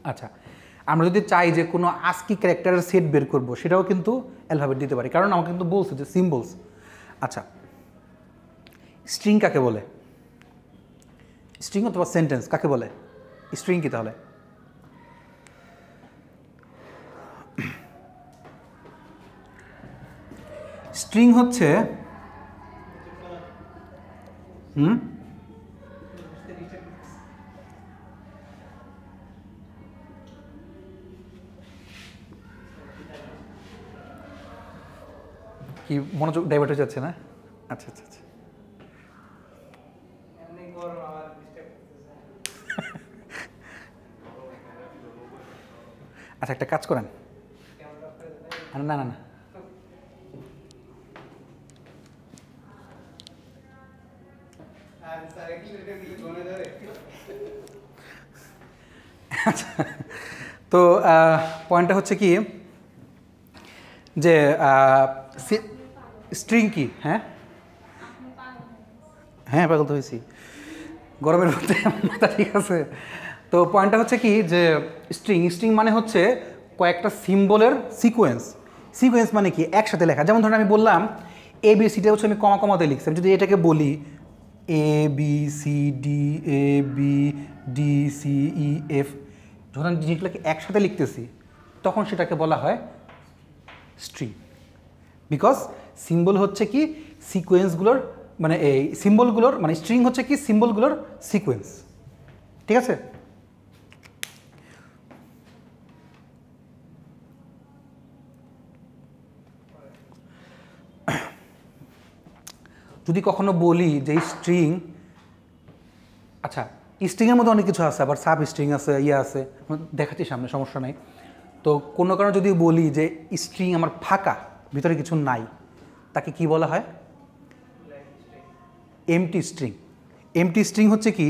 আচ্ছা আমরা যদি চাই যে কোনো আস্কি ক্যারেক্টারের সেট বের করব, সেটাও কিন্তু অ্যালফাবেট দিতে পারি। কারণ আমাকে কিন্তু বলছে যে সিম্বলস আচ্ছা স্ট্রিং কাকে বলে? স্ট্রিং অথবা সেন্টেন্স কাকে বলে? স্ট্রিং কি তাহলে? স্ট্রিং হচ্ছে, হুম? কি মনোযোগ ডাইভার্ট হয়ে যাচ্ছে না? আচ্ছা আচ্ছা আচ্ছা এমনি গরম আবার ডিস্টার্ব করতেছে আচ্ছা একটা কাজ করেন। না না না। ধরে তো পয়েন্টটা হচ্ছে কি যে স্ট্রিং কি? হ্যাঁ? হ্যাঁ পাগল তো হয়েছি। গরমের মধ্যে ঠিক আছে। তো পয়েন্টটা হচ্ছে কি যে স্ট্রিং স্ট্রিং মানে হচ্ছে কয়েকটা সিম্বলের সিকোয়েন্স সিকোয়েন্স মানে কি? একসাথে লেখা। যেমন ধরুন আমি বললাম এ বি সিটা হচ্ছে আমি কমা কমাতে লিখছি। যদি এটাকে বলি A B C D A B D C E F যখন আমি জিনিসগুলোকে একসাথে লিখতেছি, তখন সেটাকে বলা হয় স্ট্রিং বিকজ সিম্বল হচ্ছে কি সিকোয়েন্সগুলোর মানে এই সিম্বলগুলোর মানে স্ট্রিং হচ্ছে কি সিম্বলগুলোর সিকোয়েন্স ঠিক আছে? যদি কখনো বলি যে স্ট্রিং আচ্ছা স্ট্রিংয়ের মধ্যে অনেক কিছু আছে, আবার সাব স্ট্রিং আছে ইয়ে আছে দেখাচ্ছি সামনে, সমস্যা নাই। তো কোনো কারণে যদি বলি যে স্ট্রিং আমার ফাঁকা, ভিতরে কিছু নাই, তাকে কি বলা হয়? এমটি স্ট্রিং এমটি স্ট্রিং হচ্ছে কি?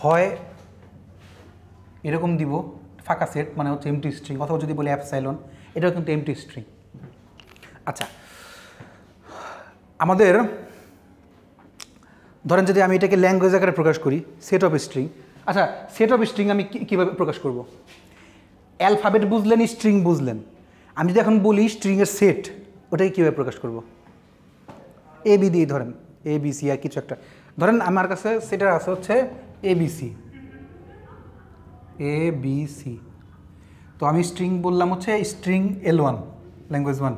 হয়, এরকম দিব, ফাঁকা সেট মানে হচ্ছে এমটি স্ট্রিং অথবা যদি বলি অ্যাপসাইলন এটাও কিন্তু এমটি স্ট্রিং আচ্ছা আমাদের ধরেন যদি আমি এটাকে ল্যাঙ্গুয়েজ আকারে প্রকাশ করি সেট অফ স্ট্রিং আচ্ছা সেট অফ স্ট্রিং আমি কীভাবে প্রকাশ করব? অ্যালফাবেট বুঝলেন স্ট্রিং বুঝলেন। আমি যদি এখন বলি স্ট্রিংয়ের সেট ওটাকে কীভাবে প্রকাশ করব? এ বি দিয়ে ধরেন। এ বি সি আর কিছু একটা। ধরেন আমার কাছে সেটা আছে হচ্ছে A B C A B C তো আমি স্ট্রিং বললাম হচ্ছে string L one language one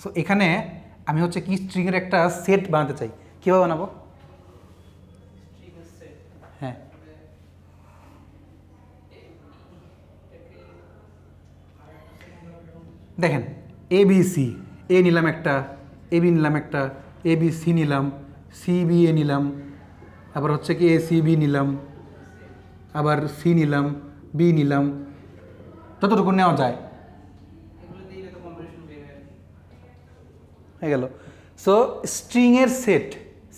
so এখানে আমি হচ্ছে কি স্ট্রিংয়ের একটা সেট বানাতে চাই। কীভাবে বানাবো? দেখেন এ বি সি এ নিলাম একটা এ বি নিলাম একটা এ বি সি নিলাম সি বি এ নিলাম আবার হচ্ছে কি এ সি বি নিলাম আবার সি নিলাম বি নিলাম ততটুকু নেওয়া যায়। হয় গেল। So স্ট্রিংয়ের set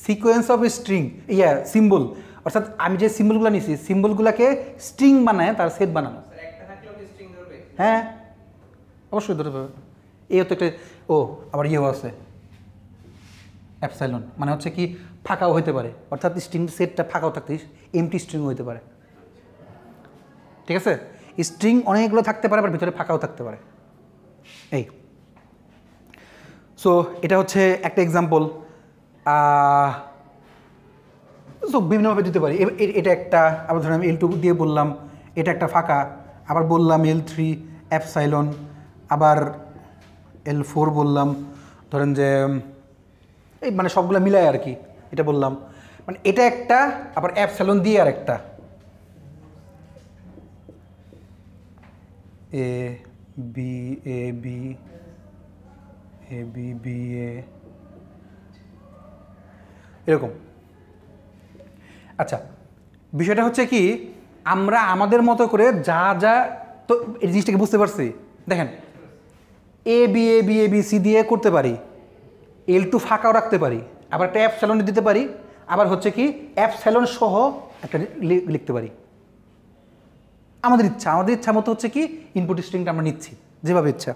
sequence of string yeah symbol অর্থাৎ আমি যে সিম্বলগুলো নিছি সিম্বলগুলোকে স্ট্রিং বানায় তার সেট বানানো। হ্যাঁ? অবশ্যই ধরতে পারবে এই হতো একটা, ও, আবার ইয়েও আছে। অ্যাপসাইলন মানে হচ্ছে কি ফাঁকাও হইতে পারে। অর্থাৎ স্ট্রিং সেটটা ফাঁকাও থাকতে এমটি স্ট্রিং হইতে পারে। ঠিক আছে? স্ট্রিং অনেকগুলো থাকতে পারে, আবার ভিতরে ফাঁকাও থাকতে পারে। এই। সো এটা হচ্ছে একটা এক্সাম্পল সো বিভিন্নভাবে দিতে পারি। এটা একটা, আবার ধরেন আমি এল টু দিয়ে বললাম, এটা একটা ফাঁকা। আবার বললাম এল থ্রি অ্যাপসাইলন আবার এল ফোর বললাম, ধরেন যে, এই মানে সবগুলো মিলায় আর কি, এটা বললাম। মানে এটা একটা, আবার অ্যাপ অ্যাপসাইলন দিয়ে আর একটা A B A B A B B A এরকম। আচ্ছা বিষয়টা হচ্ছে কি, আমরা আমাদের মতো করে যা যা, তো এই জিনিসটাকে বুঝতে পারছি। দেখেন A B A B A B C দিয়ে করতে পারি। এল টু ফাঁকাও রাখতে পারি। আবার একটা অ্যাপ স্যালনে দিতে পারি। আবার হচ্ছে কি অ্যাপসাইলন সহ একটা লিখতে পারি। আমাদের ইচ্ছা আমাদের ইচ্ছা মতো হচ্ছে কি ইনপুট স্ট্রিংটা আমরা নিচ্ছি, যেভাবে ইচ্ছা।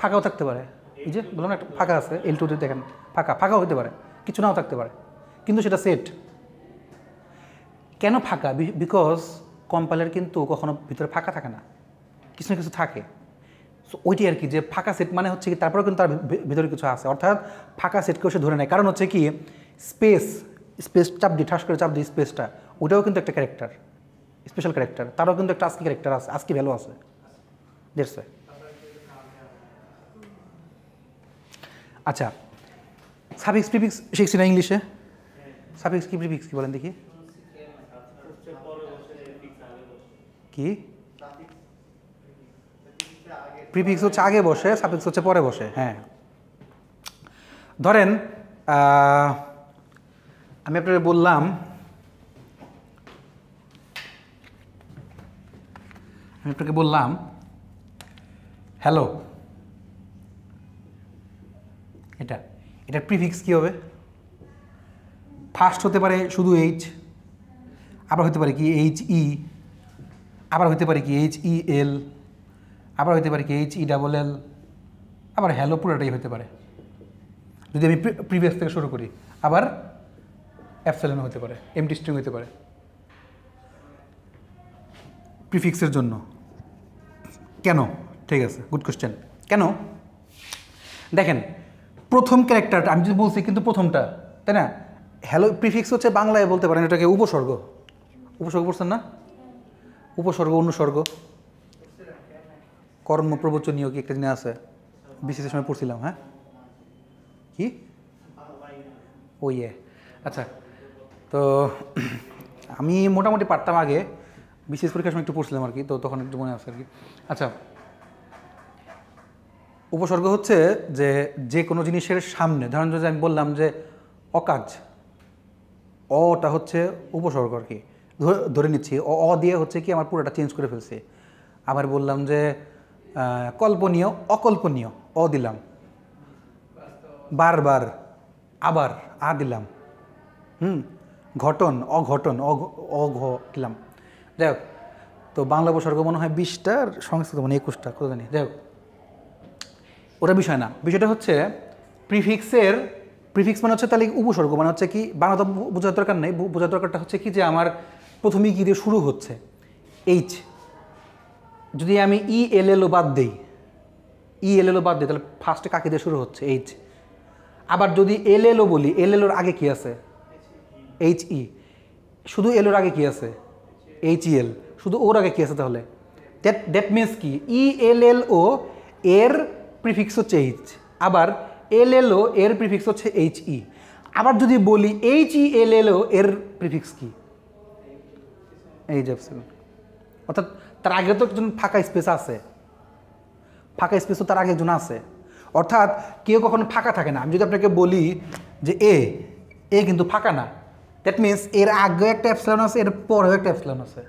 ফাঁকাও থাকতে পারে। এই যে বললাম একটা ফাঁকা আছে এল টুতে দেখেন, ফাঁকা, ফাঁকাও হতে পারে, কিছু নাও থাকতে পারে। কিন্তু সেটা সেট কেন ফাঁকা? বিকজ কম্পাইলার কিন্তু কখনো ভিতরে ফাঁকা থাকে না। কিছু না কিছু থাকে। সো ওইটাই আর কি যে ফাঁকা সেট মানে হচ্ছে কি তারপরেও কিন্তু তার ভেতরে কিছু আছে। অর্থাৎ ফাঁকা সেটকেও সে ধরে নেয়। কারণ হচ্ছে কি স্পেস স্পেস চাপ দিয়ে ঠাস করে চাপ দিই স্পেসটা ওটাও কিন্তু একটা ক্যারেক্টার স্পেশাল ক্যারেক্টার তারও কিন্তু একটা আজকি ক্যারেক্টার আছে আজকি ভ্যালু আছে। দেড় আচ্ছা সাফিক্স প্রিফিক্স শিখছি না ইংলিশে? সাফিক্স কি প্রিফিক্স কি বলেন দেখি। কি? প্রিফিক্স হচ্ছে আগে বসে সাফিক্স হচ্ছে পরে বসে হ্যাঁ। ধরেন আমি আপনাকে বললাম, আমি আপনাকে বললাম হ্যালো এটা এটা প্রিফিক্স কী হবে? ফার্স্ট হতে পারে শুধু এইচ আবার হতে পারে কি? এইচ ই আবার হতে পারে কি এইচ ই এল আবার হতে পারে কি এইচ ই ডাবল এল আবার হ্যালো পুরোটাই হতে পারে। যদি আমি প্রিভিয়াস থেকে শুরু করি, আবার অ্যাপসেলেন হতে পারে এমটি স্ট্রিং হতে পারে। প্রিফিক্সের জন্য। কেন? ঠিক আছে গুড কোয়েশ্চেন কেন? দেখেন, প্রথম ক্যারেক্টারটা আমি যদি বলছি কিন্তু প্রথমটা, তাই না? হ্যালো প্রিফিক্স হচ্ছে বাংলায় বলতে পারেন, এটাকে উপসর্গ। উপসর্গ পড়ছেন না? উপসর্গ, অনুসর্গ? কর্ম প্রবচনীয় কি একটা দিনে আছে। বিসিসের সময় পড়ছিলাম হ্যাঁ? কি? ও ইয়ে। আচ্ছা তো আমি মোটামুটি পারতাম আগে। বিশেষ পরীক্ষার সময় একটু পড়ছিলাম আর কি, তো তখন একটু মনে আছে আর কি। আচ্ছা উপসর্গ হচ্ছে যে যে কোনো জিনিসের সামনে, ধরেন যদি আমি বললাম যে অকাজ অটা হচ্ছে উপসর্গ আর কি। ধরে- নিচ্ছি, অ দিয়ে হচ্ছে কি আমার পুরোটা চেঞ্জ করে ফেলছে। আবার বললাম যে কল্পনীয়, অকল্পনীয়, অ দিলাম। বারবার, আবার, আ দিলাম। হুম, ঘটন, অঘটন, অঘ দিলাম। যাই হোক, তো বাংলা উপসর্গ মনে হয় বিশটা আর সংস্কৃত মানে একুশটা, কত জানি। যাই হোক, ওটা বিষয় না। বিষয়টা হচ্ছে, প্রিফিক্সের, প্রিফিক্স মানে হচ্ছে তাহলে উপসর্গ মানে হচ্ছে কি, বাংলা তো বোঝার দরকার নেই। বোঝার দরকারটা হচ্ছে কি যে আমার প্রথমেই কী দিয়ে শুরু হচ্ছে? এইচ যদি আমি ই এল এলও বাদ দিই ই এল এলও বাদ দিই, তাহলে ফার্স্টে কাকে দিয়ে শুরু হচ্ছে? এইচ আবার যদি এল এলও বলি এল এলওর আগে কি আছে? এইচ ই শুধু এলোর আগে কি আছে? এইচ ই এল শুধু ওর আগে কি আছে তাহলে? দ্যাট দ্যাট মিনস কি? ই এল এল ও এর প্রিফিক্স হচ্ছে এইচ আবার এল এল ও এর প্রিফিক্স হচ্ছে এইচ ই আবার যদি বলি এইচ ই এল এল ও এর প্রিফিক্স কি? এইচ অ্যাপসিলন অর্থাৎ তার আগে তো একজন ফাঁকা স্পেস আছে। ফাঁকা স্পেস তো তার আগে একজন আছে। অর্থাৎ কেউ কখনো ফাঁকা থাকে না। আমি যদি আপনাকে বলি যে এ এ কিন্তু ফাঁকা না। দ্যাট মিনস এর আগে একটা অ্যাপসিলন আছে, এর পরেও একটা অ্যাপসিলন আছে।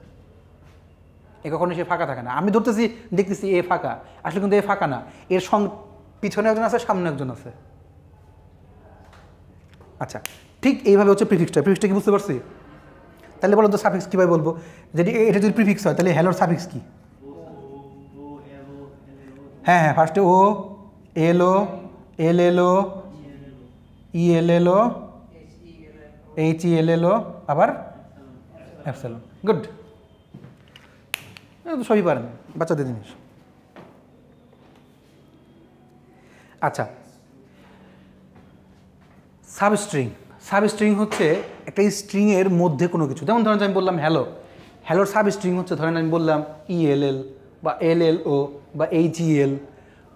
এ কখনো সে ফাঁকা থাকে না। আমি ধরতেছি, দেখতেছি এ ফাঁকা। আসলে কিন্তু এ ফাঁকা না। এর সং, পিছনে একজন আছে, সামনে একজন আছে। আচ্ছা ঠিক এইভাবে হচ্ছে প্রিফিক্সটা প্রিফিক্সটা কি বুঝতে পারছি? তাহলে বলো তো সাফিক্স কীভাবে বলব? যদি এটা যদি প্রিফিক্স হয়, তাহলে হ্যালোর সাফিক্স কি? হ্যাঁ হ্যাঁ ফার্স্টে ও এল ও এল এল ও ই এল এল ও এইচ ই এল এল ও আবার অ্যাপসেলন গুড সবই পারেন, বাচ্চাদের জিনিস। আচ্ছা সাবস্ট্রিং সাবস্ট্রিং হচ্ছে একটা স্ট্রিংয়ের মধ্যে কোনো কিছু। যেমন ধরেন আমি বললাম হ্যালো হ্যালোর সাব স্ট্রিং হচ্ছে ধরেন আমি বললাম ই এল এল বা এল এল ও বা এইচ ই এল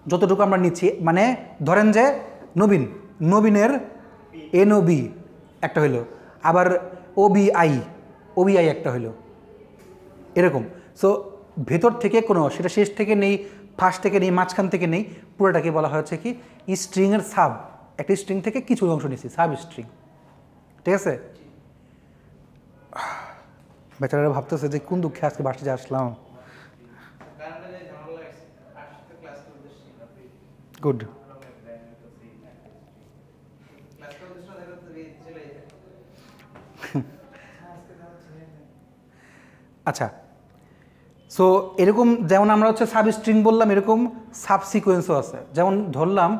যতটুকু আমরা নিচ্ছি মানে ধরেন যে নবীন, নবীনের এন ও বি একটা হইল। আবার O B I O B I একটা হইল। এরকম। সো ভেতর থেকে কোনো, সেটা শেষ থেকে নেই, ফার্স্ট থেকে নেই, মাঝখান থেকে নেই, পুরোটাকে বলা হয়েছে কি স্ট্রিংয়ের সাব একটা স্ট্রিং থেকে কিছু অংশ নিয়েছি সাব স্ট্রিং ঠিক আছে? বেচারারা ভাবতেছে যে কোন দুঃখে আজকে বাসে আসলাম। গুড [laughs] আচ্ছা সো এরকম যেমন আমরা হচ্ছে সাব স্ট্রিং বললাম, এরকম সাব সিকোয়েন্সও আছে। যেমন ধরলাম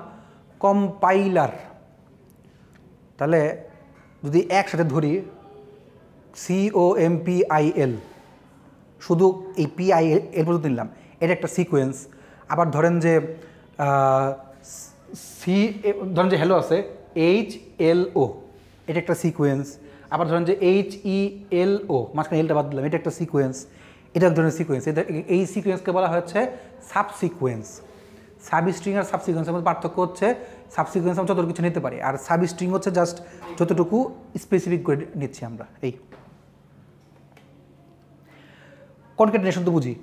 কম্পাইলার তাহলে যদি একসাথে ধরি C O M P I L শুধু এই পি আই এর পর্যন্ত নিলাম। এটা একটা সিকোয়েন্স আবার ধরেন যে সি ধরেন যে হ্যালো আছে এইচ এল ও এটা একটা সিকোয়েন্স আবার ধরেন যে এইচ ই এল ও মাঝখানে এলটা বাদ দিলাম, এটা একটা সিকোয়েন্স এটা এক ধরনের সিকোয়েন্স এই সিকোয়েন্সকে বলা হচ্ছে সাব সিকোয়েন্স সাব স্ট্রিং আর সাব সিকোয়েন্সের মধ্যে পার্থক্য হচ্ছে সাব সিকোয়েন্স আমরা যতটুকু কিছু নিতে পারি। আর সাব স্ট্রিং হচ্ছে জাস্ট যতটুকু স্পেসিফিক করে নিচ্ছি আমরা। এই। কনক্যাটিনেশন তো বুঝি।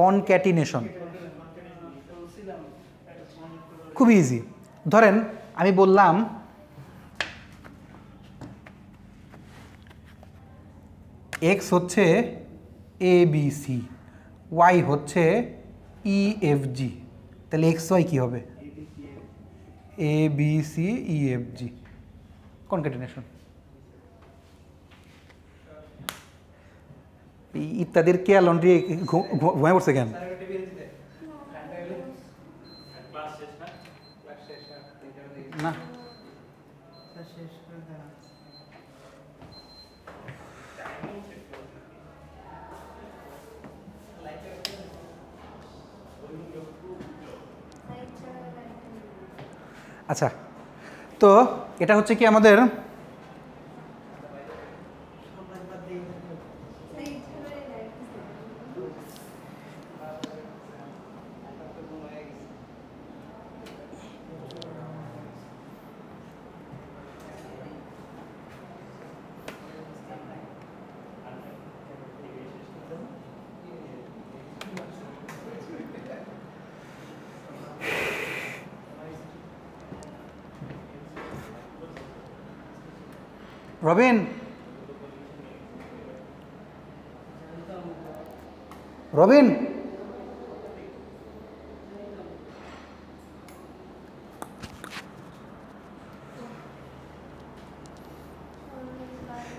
কনক্যাটিনেশন খুব ইজি ধরেন, আমি বললাম এক্স হচ্ছে এ বি সি ওয়াই হচ্ছে ই এফ জি তাহলে এক্স ওয়াই কী হবে? A B C E F G concatenation ইত্যাদির কে লন্ড্রি ঘুমায় পড়ছে কেন? না। আচ্ছা তো এটা হচ্ছে কি আমাদের সাইড ছাড়া লাইট রবিন রবিন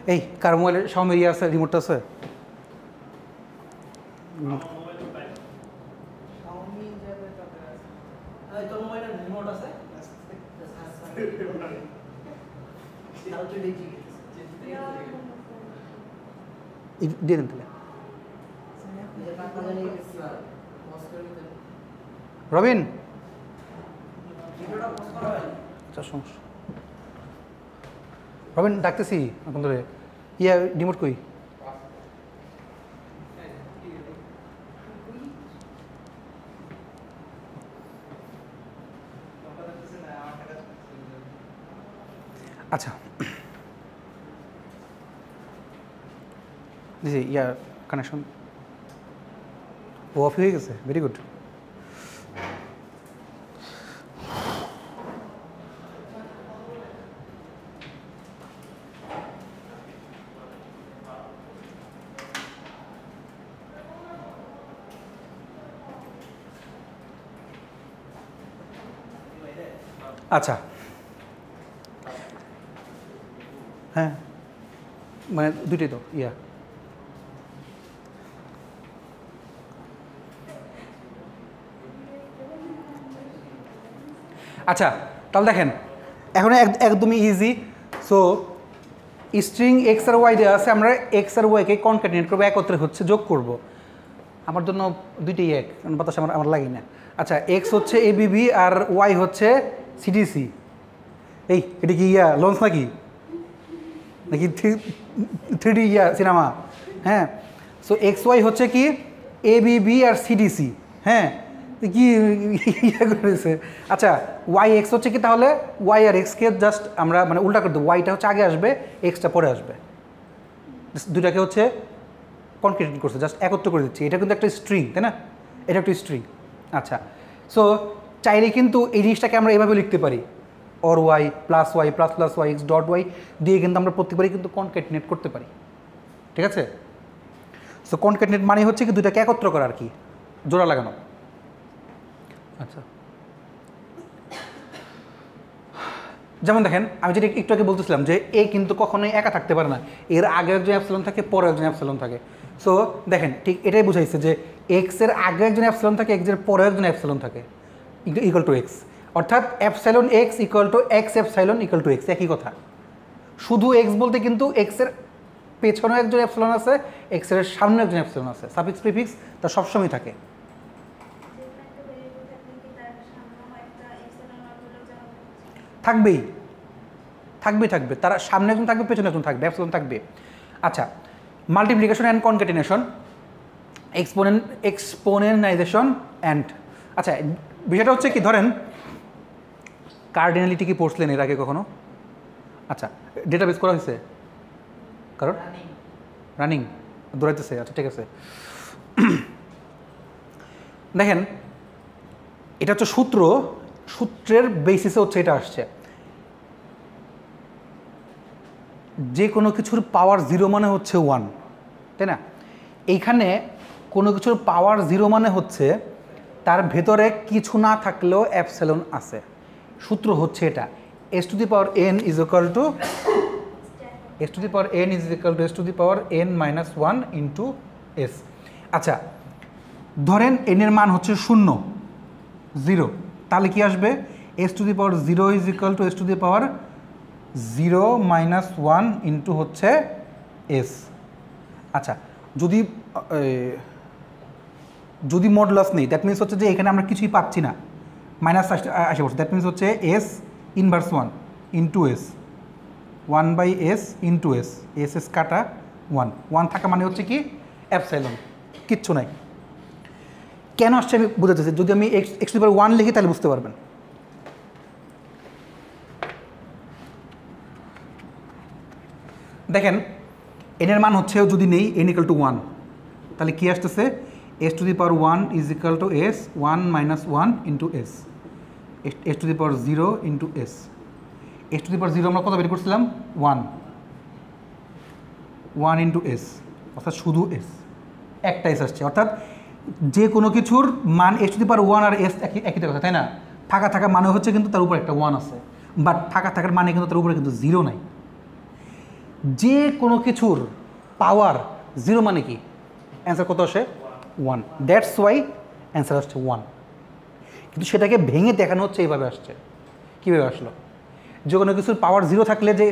এই কার মোবাইলের সামনে ইয়ে আছে রিমোটটা আছে? এই দিয়ে দেন তাহলে। রবিন? আচ্ছা রবিন ডাকতেছি ধরে ইয়া রিমোট কই আচ্ছা। জি ইয়া কানেকশন ও অফ হয়ে গেছে ভেরি গুড আচ্ছা। হ্যাঁ। মানে দুটোই তো, ইয়া। আচ্ছা তাহলে দেখেন, এখন এক- একদমই ইজি সো স্ট্রিং এক্স আর ওয়াই দেওয়া আছে, আমরা এক্স আর ওয়াইকে কনক্যাটিনেট করব, একত্রে হচ্ছে যোগ করব। আমার জন্য দুইটাই এক বাতাস আমার আমার লাগে না। আচ্ছা এক্স হচ্ছে এবিবি আর ওয়াই হচ্ছে সিডিসি এই, এটা কি ইয়া, লঞ্চ নাকি? নাকি থ্রি ডি ইয়া সিনেমা? হ্যাঁ। সো এক্স ওয়াই হচ্ছে কি এ বি আর সিডিসি হ্যাঁ। কি ইয়ে করেছে? আচ্ছা ওয়াই এক্স হচ্ছে কি তাহলে ওয়াই আর এক্সকে জাস্ট আমরা মানে উল্টা করে দেবো। ওয়াইটা হচ্ছে আগে আসবে এক্সটা পরে আসবে। দুটাকে হচ্ছে কনক্রিট করছে জাস্ট একত্র করে দিচ্ছি। এটা কিন্তু একটা স্ট্রিং তাই না? এটা একটা স্ট্রিং আচ্ছা। সো চাইলে কিন্তু এই জিনিসটাকে আমরা এভাবে লিখতে পারি। Or Y plus Y plus plus Y X dot Y দিয়ে কিন্তু আমরা প্রত্যেকবারই কিন্তু কনক্যাটিনেট করতে পারি। ঠিক আছে? সো কনক্যাটিনেট মানে হচ্ছে কি দুটাকে একত্র করা আর কি। জোড়া লাগানো। আচ্ছা। যেমন দেখেন, আমি যেটা একটু আগে বলতেছিলাম যে এ কিন্তু কখনোই একা থাকতে পারে না। এর আগে একজন অ্যাপসিলন থাকে পরে একজন অ্যাপসিলন থাকে। সো দেখেন, ঠিক এটাই বুঝাইছে যে এক্সের আগে একজন অ্যাপসিলন থাকে এক্সের পরে একজন অ্যাপসিলন থাকে। ইকুয়াল টু এক্স অর্থাৎ epsilon X equal to X epsilon equal to X একই কথা। শুধু এক্স বলতে কিন্তু এক্সের পেছনেও একজন অ্যাপসিলন আছে এক্সের সামনে একজন অ্যাপসিলন আছে। সাফিক্স প্রিফিক্স তা সবসময় থাকে। সামনেও? থাকবেই। থাকবে থাকবে। তারা সামনে একজন থাকবে, পেছনে একজন থাকবে অ্যাপসিলন থাকবে। আচ্ছা multiplication and concatenation exponent exponentiation and আচ্ছা বিষয়টা হচ্ছে কি, ধরেন কার্ডিনালিটি কি পড়ছিলেন এর আগে কখনো? আচ্ছা ডেটাবেস করা হয়েছে? কারণ? রানিং দৌড়াইতেছে আচ্ছা ঠিক আছে। [clears throat] দেখেন, এটা হচ্ছে সূত্র, সূত্রের বেসিসে হচ্ছে এটা আসছে। যে কোনো কিছুর পাওয়ার জিরো মানে হচ্ছে ওয়ান তাই না? এইখানে কোনো কিছুর পাওয়ার জিরো মানে হচ্ছে তার ভেতরে কিছু না থাকলেও অ্যাপসেলন আছে। সূত্র হচ্ছে এটা। S to the power N is equal to S to the power N is equal to S to the power N minus one into S. আচ্ছা ধরেন এনের মান হচ্ছে শূন্য, জিরো। তাহলে কি আসবে? S to the power zero is equal to S to the power zero minus one into হচ্ছে এস। আচ্ছা যদি যদি মডুলাস নেই দ্যাট মিনস হচ্ছে যে এখানে আমরা কিছুই পাচ্ছি না। মাইনাস আসে বসে। দ্যাট মিনস হচ্ছে S inverse one into S one by S into S S S কাটা ওয়ান ওয়ান থাকা মানে হচ্ছে কি? অ্যাপসাইলন কিচ্ছু নাই। কেন আসছে আমি বুঝাতেছি যদি আমি এক্স এক্স টু ওয়ান লিখি, তাহলে বুঝতে পারবেন। দেখেন এনের মান হচ্ছে যদি নেই এন ইকাল টু ওয়ান তাহলে কী আসতেছে? S to the power one is equal to S one minus one into S S to the power zero into S S to the power zero আমরা কত বের করছিলাম? ওয়ান ওয়ান ইন্টু এস অর্থাৎ শুধু S একটা S আসছে। অর্থাৎ যে কোনো কিছুর মান S to the power one R S একই একই কথা, তাই না? থাকা থাকা মানে হচ্ছে কিন্তু তার উপর একটা ওয়ান আছে। বাট থাকা থাকার মানে কিন্তু তার উপরে কিন্তু জিরো নাই। যে কোনো কিছুর পাওয়ার জিরো মানে কি? অ্যান্সার কত আসে? ওয়ান দ্যাটস ওয়াই অ্যান্সার আসছে ওয়ান কিন্তু সেটাকে ভেঙে দেখানো হচ্ছে এইভাবে আসছে। কীভাবে আসলো? যে কোনো কিছুর পাওয়ার জিরো থাকলে যে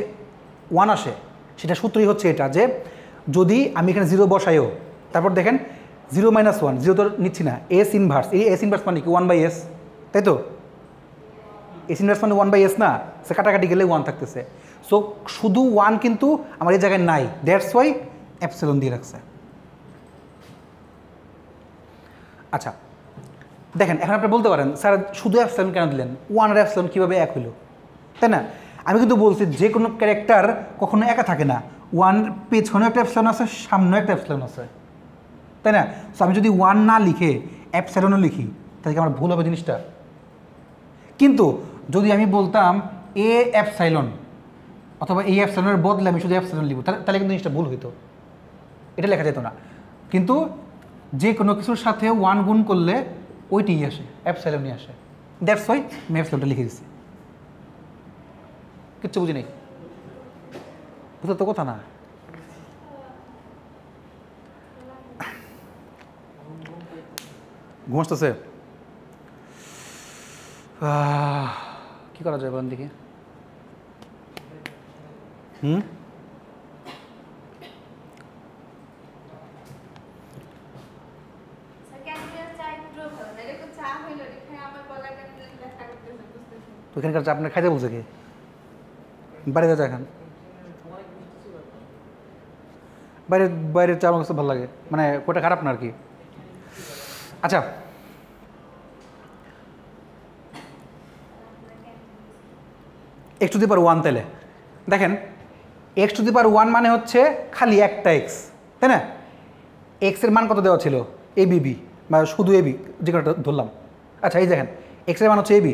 ওয়ান আসে, সেটা সূত্রই হচ্ছে এটা যে যদি আমি এখানে জিরো বসাইও, তারপর দেখেন জিরো মাইনাস ওয়ান জিরো তো নিচ্ছি না এস ইনভার্স এই এস ইনভার্স মানে কি? ওয়ান বাই এস তাই তো? এস ইনভার্স মানে ওয়ান বাই এস না, সে কাটাকাটি গেলে ওয়ান থাকতেছে। সো শুধু ওয়ান কিন্তু আমার এই জায়গায় নাই দ্যাটস ওয়াই অ্যাপসেলন দিয়ে রাখছে। আচ্ছা দেখেন, এখন আপনি বলতে পারেন, স্যার, শুধু অ্যাপসেলন কেন দিলেন? ওয়ান আর কীভাবে এক হলো তাই না? আমি কিন্তু বলছি, যে কোনো ক্যারেক্টার কখনো একা থাকে না। ওয়ান পেছনে একটা অ্যাপসেলন আছে, সামনেও একটা অ্যাপসেলন আছে। তাই না? সো আমি যদি ওয়ান না লিখে অ্যাপসেলনও লিখি, তাহলে আমার ভুল হবে জিনিসটা? কিন্তু যদি আমি বলতাম এ অ্যাপসাইলন অথবা এই অ্যাপসাইলনের বদলে আমি শুধু অ্যাপসাইলন লিখব তাহলে কিন্তু জিনিসটা ভুল হইতো। এটা লেখা যেত না। কিন্তু যে কোনো কিছুর সাথে ওয়ান গুণ করলে ওইটিই আসে অ্যাপসাইলনই আসে। দ্যাটস ওয়াই আমি অ্যাপসাইলনটা লিখে দিচ্ছি কিচ্ছু বুঝি নেই? বুঝতে তো কথা না। ঘুম আসতেছে। আহ, কি করা যায় বলেন দেখি। হুম স্যার, ক্যান্টিনের চা একটু ভালো না। এরকম চা হইল, এখানে আমার গলায় ক্যান্টিনের ব্যথা করতেছে, বুঝতেছি। তো এখানকার চা আপনার খাইতে বলছে কি? বাইরে চা খান বাইরে বাইরের চা কাছে ভালো লাগে। মানে কোটা খারাপ না আর কি? আচ্ছা। X to the power one তাহলে দেখেন X to the power one মানে হচ্ছে খালি একটা এক্স তাই না? এক্সের মান কত দেওয়া ছিল? এ বি শুধু এবি যে কোনোটা ধরলাম। আচ্ছা এই দেখেন এক্সের মান হচ্ছে এবি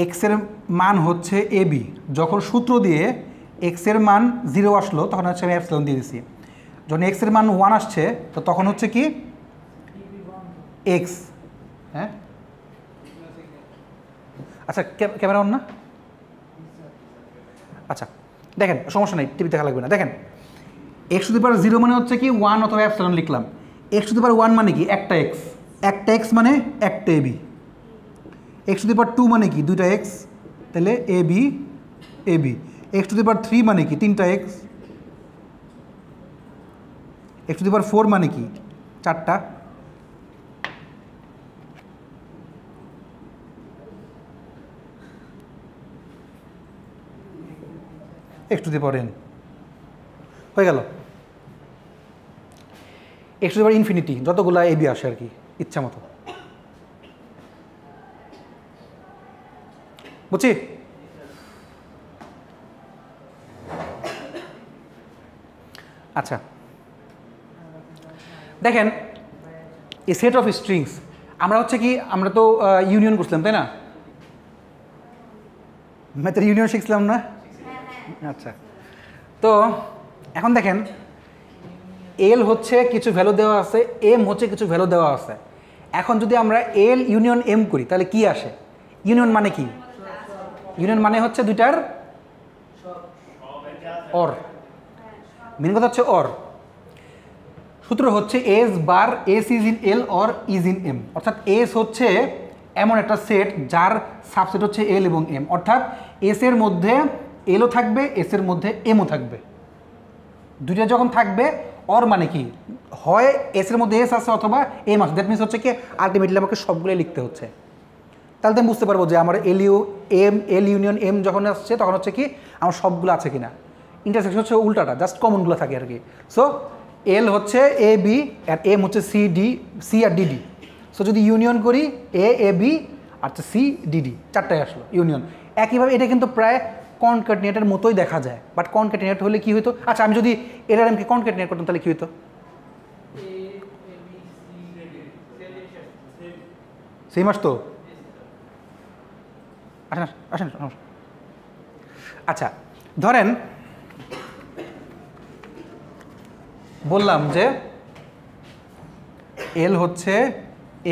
এক্সের মান হচ্ছে এবি যখন সূত্র দিয়ে এক্সের মান জিরো আসলো, তখন হচ্ছে আমি অ্যাপসিলন দিয়ে দিছি। যখন এক্সের মান ওয়ান আসছে, তো তখন হচ্ছে কি? এক্স। হ্যাঁ? আচ্ছা ক্যা- ক্যামেরা অন না? আচ্ছা দেখেন, সমস্যা নেই টিভি দেখা লাগবে না। দেখেন, এক্স টু দি জিরো মানে হচ্ছে কি, ওয়ান অথবা অ্যাপসালন লিখলাম। এক্স টু দি ওয়ান মানে কি? একটা এক্স। একটা এক্স মানে একটা AB X to the power two মানে কি? দুইটা এক্স তাহলে A B A B X to the power three মানে কি? তিনটা X X to the power four মানে কি? চারটা। X to the power N হয়ে গেল। X to the power infinity যতগুলা এবি আসে আর কি, ইচ্ছা মতো। বুঝছি? আচ্ছা। দেখেন এ সেট অফ স্ট্রিংস আমরা হচ্ছে কি, আমরা তো ইউনিয়ন করছিলাম, তাই না? ম্যাথের ইউনিয়ন শিখছিলাম না? আচ্ছা। তো, এখন দেখেন এল হচ্ছে কিছু ভ্যালু দেওয়া আছে এম হচ্ছে কিছু ভ্যালু দেওয়া আছে। এখন যদি আমরা এল ইউনিয়ন এম করি, তাহলে কি আসে? ইউনিয়ন মানে কি? ইউনিয়ন মানে হচ্ছে দুইটার অর মেন কথা হচ্ছে অর সূত্র হচ্ছে S bar S is in L or is in M অর্থাৎ এস হচ্ছে এমন একটা সেট যার সাবসেট হচ্ছে এল এবং এম অর্থাৎ এস এর মধ্যে এলও থাকবে এস এর মধ্যে এমও থাকবে। দুইটা যখন থাকবে অর মানে কি? হয় এস এর মধ্যে এস আছে অথবা এম আছে। দ্যাট মিনস হচ্ছে কি আলটিমেটলি আমাকে সবগুলোই লিখতে হচ্ছে। তাহলে তো আমি বুঝতে পারব যে আমার L U M L union M যখন আসছে তখন হচ্ছে কি আমার সবগুলো আছে কিনা। ইন্টারসেকশন হচ্ছে উল্টাটা জাস্ট কমনগুলো থাকে আর কি। সো এল হচ্ছে এ বি আর এম হচ্ছে সি ডি সি আর ডিডি সো যদি ইউনিয়ন করি এ এ বি আর হচ্ছে সি ডিডি চারটায় আসলো ইউনিয়ন। একইভাবে এটা কিন্তু প্রায় কনকাটিনেটের মতোই দেখা যায়। বাট কনকাটিনেট হলে কি হতো আচ্ছা আমি যদি এল আর এমকে কনকাটিনেট করতাম তাহলে কী হতো সেম আসতো? আসেন আসেন আসেন। আচ্ছা ধরেন, বললাম যে এল হচ্ছে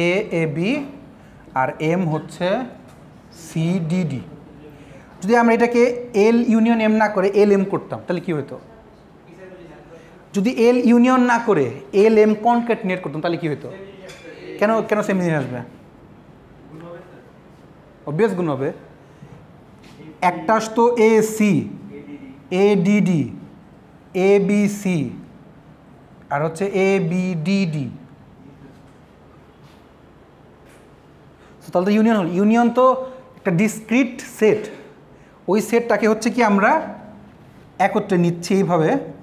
এ এ বি আর এম হচ্ছে সি ডি ডি যদি আমরা এটাকে এল ইউনিয়ন এম না করে এল এম করতাম, তাহলে কি হতো যদি এল ইউনিয়ন না করে এল এম কনকেটনেট করতাম, তাহলে কি হতো কেন কেন সেম জিনিস আসবে? অবভিয়াস গুণ হবে। একটা তো A C A DD A B C আর হচ্ছে এ বি ডিডি তাহলে তো ইউনিয়ন হল। ইউনিয়ন তো একটা ডিসক্রিট সেট ওই সেটটাকে হচ্ছে কি আমরা একত্রে নিচ্ছি এইভাবে।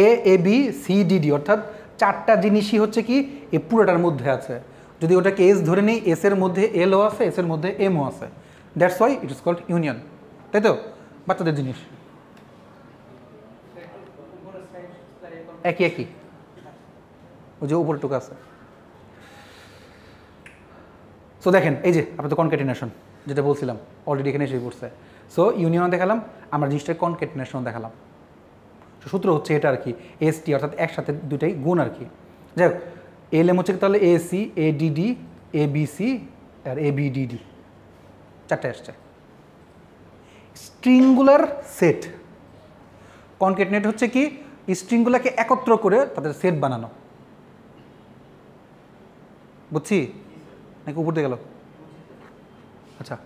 A A B C D D অর্থাৎ চারটা জিনিসই হচ্ছে কি এই পুরোটার মধ্যে আছে। যদি ওটাকে এস ধরে নিই এস এর মধ্যে এলও আছে এস এর মধ্যে এমও আছে। That's why it is called union তাই তো? বাচ্চাদের জিনিস। একই একই। ওই যে উপরটুকু আছে। সো দেখেন, এই যে আপনার তো কনকেটিনেশন যেটা বলছিলাম অলরেডি এখানে এসে পড়ছে। সো ইউনিয়ন দেখালাম, আমরা জিনিসটা কনকেটিনেশন দেখালাম। সূত্র হচ্ছে এটা আর কি এস টি অর্থাৎ একসাথে দুটাই গুণ আর কি। যাই হোক এল এম হচ্ছে তাহলে A C A DD A B C R A B DD চারটে আসছে। স্ট্রিংগুলার সেট কনকেটনেট হচ্ছে কি স্ট্রিংগুলোকে একত্র করে তাদের সেট বানানো। বুঝছি? নাকি উপর দিয়ে গেল? আচ্ছা।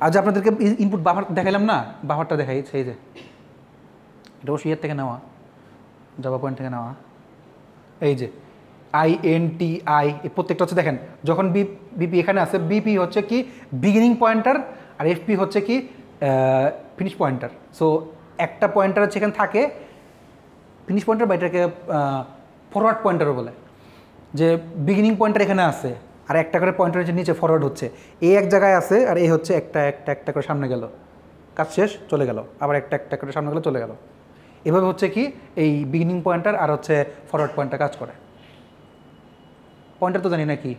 আজ আপনাদেরকে ইনপুট বাফার দেখাইলাম না? বাফারটা দেখাই, সেই যে। এটা অবশ্যই ইয়ের থেকে নেওয়া জাভা পয়েন্ট থেকে নেওয়া। এই যে আই এন টি আই এই প্রত্যেকটা হচ্ছে দেখেন, যখন বি বিপি এখানে আছে বিপি হচ্ছে কি বিগিনিং পয়েন্টার আর এফপি হচ্ছে কি ফিনিশ পয়েন্টার সো একটা পয়েন্টার হচ্ছে এখানে থাকে ফিনিশ পয়েন্টার বা এটাকে ফরওয়ার্ড পয়েন্টারও বলে। যে বিগিনিং পয়েন্টার এখানে আছে, আর একটা করে পয়েন্টার হচ্ছে নিচে ফরওয়ার্ড হচ্ছে। এ এক জায়গায় আছে, আর এ হচ্ছে একটা একটা একটা করে সামনে গেল। কাজ শেষ, চলে গেল। আবার একটা একটা করে সামনে গেল, চলে গেল। এভাবে হচ্ছে কি, এই বিগিনিং পয়েন্টার আর হচ্ছে ফরওয়ার্ড পয়েন্টটা কাজ করে। পয়েন্টার তো জানি না কি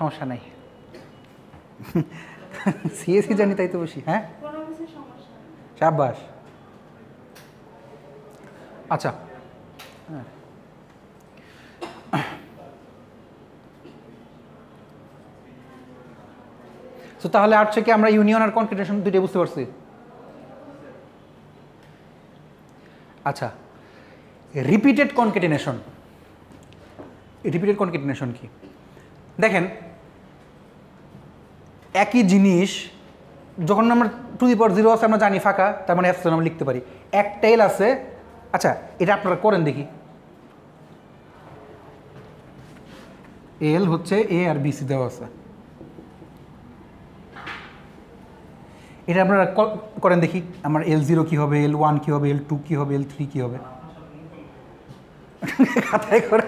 সমস্যা নাই। [laughs] সিএসি জানি তাই তো বসি হ্যাঁ? সাব্বাস। আচ্ছা। হ্যাঁ। তো তাহলে আর থেকে আমরা ইউনিয়ন আর কনকেটেশন দুইটাই বুঝতে পারছি। আচ্ছা রিপিটেড কনকেটিনেশন রিপিটেড কনকেটিনেশন কি? দেখেন, একই জিনিস, যখন আমরা টু দি পাওয়ার জিরো আছে, আমরা জানি ফাঁকা, তার মানে অ্যাপসন আমরা লিখতে পারি। এক টেল আছে আচ্ছা এটা আপনারা করেন দেখি। এল হচ্ছে এ আর বিসি দেওয়া আছে। এটা আপনারা করেন দেখি, আমার এল জিরো কী হবে এল ওয়ান কী হবে এল টু কী হবে এল থ্রি কী হবে? খাতায় করে,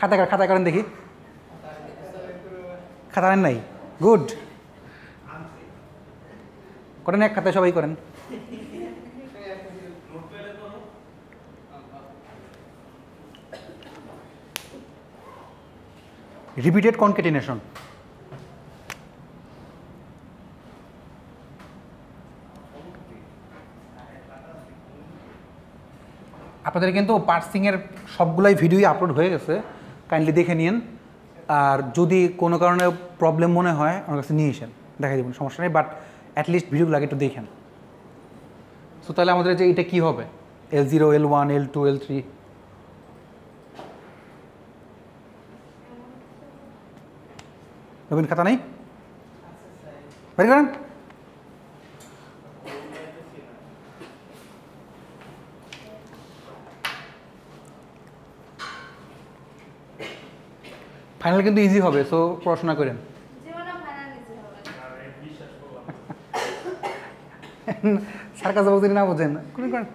খাতায় কর- খাতায় করেন দেখি। খাতা নেন নাই? গুড করেন এক খাতায়, সবাই করেন। রিপিটেড কনকেটিনেশন আপনাদের কিন্তু পার্সিংয়ের সবগুলাই ভিডিওই আপলোড হয়ে গেছে। কাইন্ডলি দেখে নিন। আর যদি কোনো কারণে প্রবলেম মনে হয়, আমার কাছে নিয়ে আসেন। দেখাই দেবেন সমস্যা নেই বাট অ্যাটলিস্ট ভিডিওগুলো আগে একটু দেখেন। সো তাহলে আমাদের যে এটা কী হবে? L zero L one L two L three Nabin, খাতা নেই? বের করেন? ফাইনাল কিন্তু ইজি হবে সো পড়াশোনা করেন। জীবনে ফাইনাল নিতে হবে [laughs] স্যার কাছে বুঝেন না বোঝেন। করেন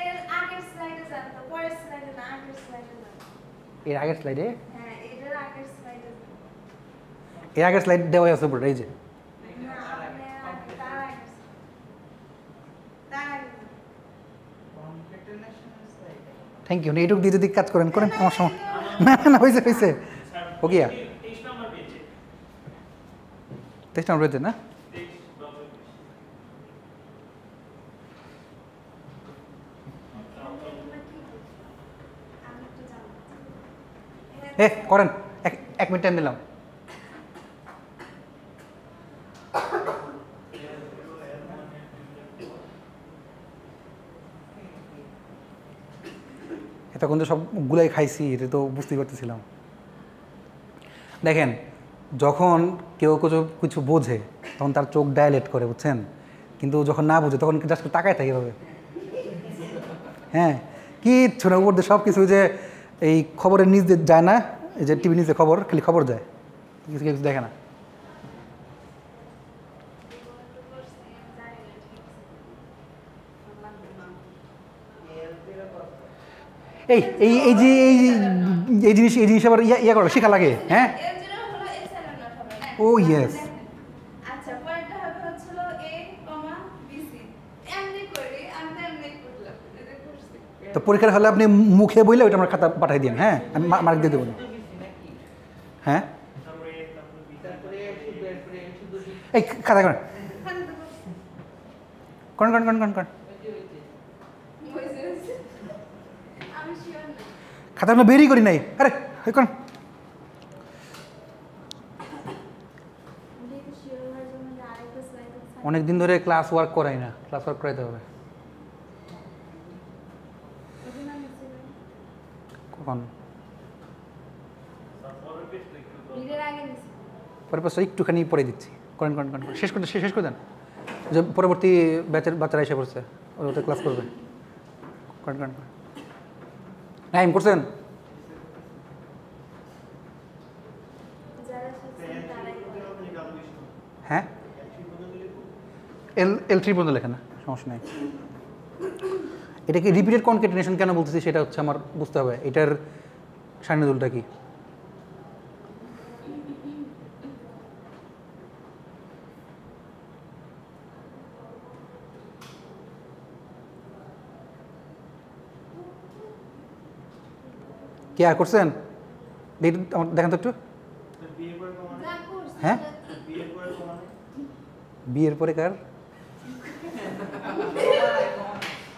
এর আগের স্লাইডে এর আগের স্লাইডে হ্যাঁ এটার আগের স্লাইডে এর আগের স্লাইড দেওয়া আছে উপরে এই যে। থ্যাংক ইউ এইটুকু দিয়ে যদি কাজ করেন করেন আমার সময় না না, হয়েছে হয়েছে না? এ করেন এক এক মিনিট টাইম দিলাম। এতক্ষণ তো সবগুলাই খাইছি, এটা তো বুঝতেই পারতেছিলাম। দেখেন, যখন কেউ কিছু কিছু বোঝে, তখন তার চোখ ডায়ালেট করে, বুঝছেন? কিন্তু যখন না বোঝে, তখন জাস্ট তাকায় থাকে এভাবে। হ্যাঁ কিচ্ছু না, উপর দিয়ে সব কিছু যে, এই খবরের নিজ যায় না, এই যে টিভি নিচে খবর, খালি খবর যায়। কিছু কিছু দেখে না। এই এই এই যে এই এই জিনিস এই জিনিস আবার ইয়া ইয়া করা শেখা লাগে হ্যাঁ? হ্যাঁ Oh. আচ্ছা আমি তো পরীক্ষার হলে আপনি মুখে বইলে ওইটা আমার খাতা পাঠিয়ে দিন হ্যাঁ? আমি মার্ক দিয়ে দেবো। হ্যাঁ? এই খাতা করেন। ওখানে তো করছি করেন করেন করেন করেন করেন বুঝে গেছি আমি শিওর না খাতাগুলো বেরই করি নাই। আরে স্লাইড অনেক দিন ধরে ক্লাস ওয়ার্ক করাই না ক্লাস ওয়ার্ক করাইতে হবে। কখন? একটুখানি পরে দিচ্ছি। করেন করেন করেন। শেষ করতে, শেষ করে দেন। যে পরবর্তী ব্যাচের বাচ্চারা এসে পড়ছে ওদের ক্লাস করবে। করেন করেন করেন। নাইম করছেন? যারা শিখছেন হ্যাঁ? এল এল থ্রি পর্যন্ত লেখে না সমস্যা নেই। এটাকে রিপিটেড কনকেটিনেশন কেন বলতেছি? সেটা হচ্ছে আমার বুঝতে হবে। এটার সান্নিদুলটা কি? কেয়ার করছেন? দেখেন তো একটু। হ্যাঁ? বিয়ের পরে কার?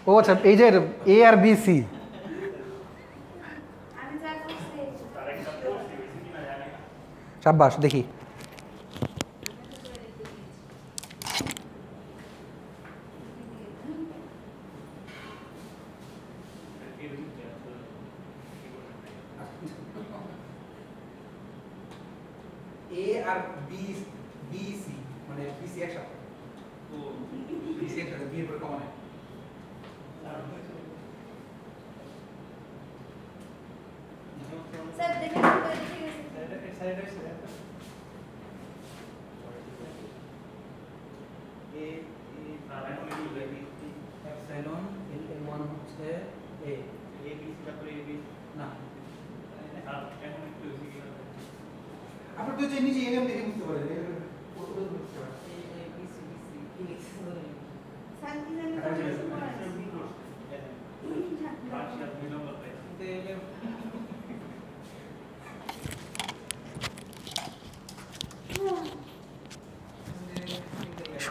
ও আচ্ছা এই যে এ আর বি সি সাব্বাস দেখি।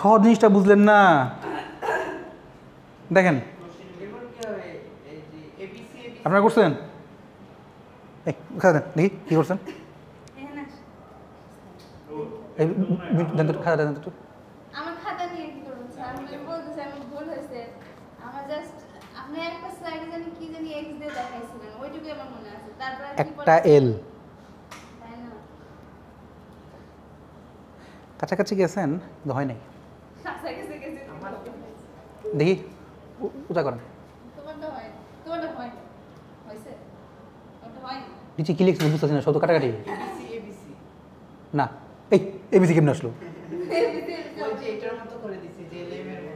সহজ জিনিসটা বুঝলেন না। দেখেন। আপনারা করছেন? খাতা দেখি কি করছেন। এখানে আস। এই দেন তো খাতা দেন তো আমার খাতা নিয়ে কি করবেন স্যার আমি বলতেছি আমি ভুল হয়েছে। আমার জাস্ট আপনি একটা স্লাইডে জানি কি জানি এক্স দিয়ে দেখাইছিলেন ওইটুকুই আমার মনে আছে। তারপরে একটা এল কাছাকাছি গেছেন কিন্তু হয় নাই। দেখি উঁচা করেন। নিচে কি লিখছে? বুঝতেছি না শুধু কাটাকাটি। না, এই এবিসি কেমন আসলো?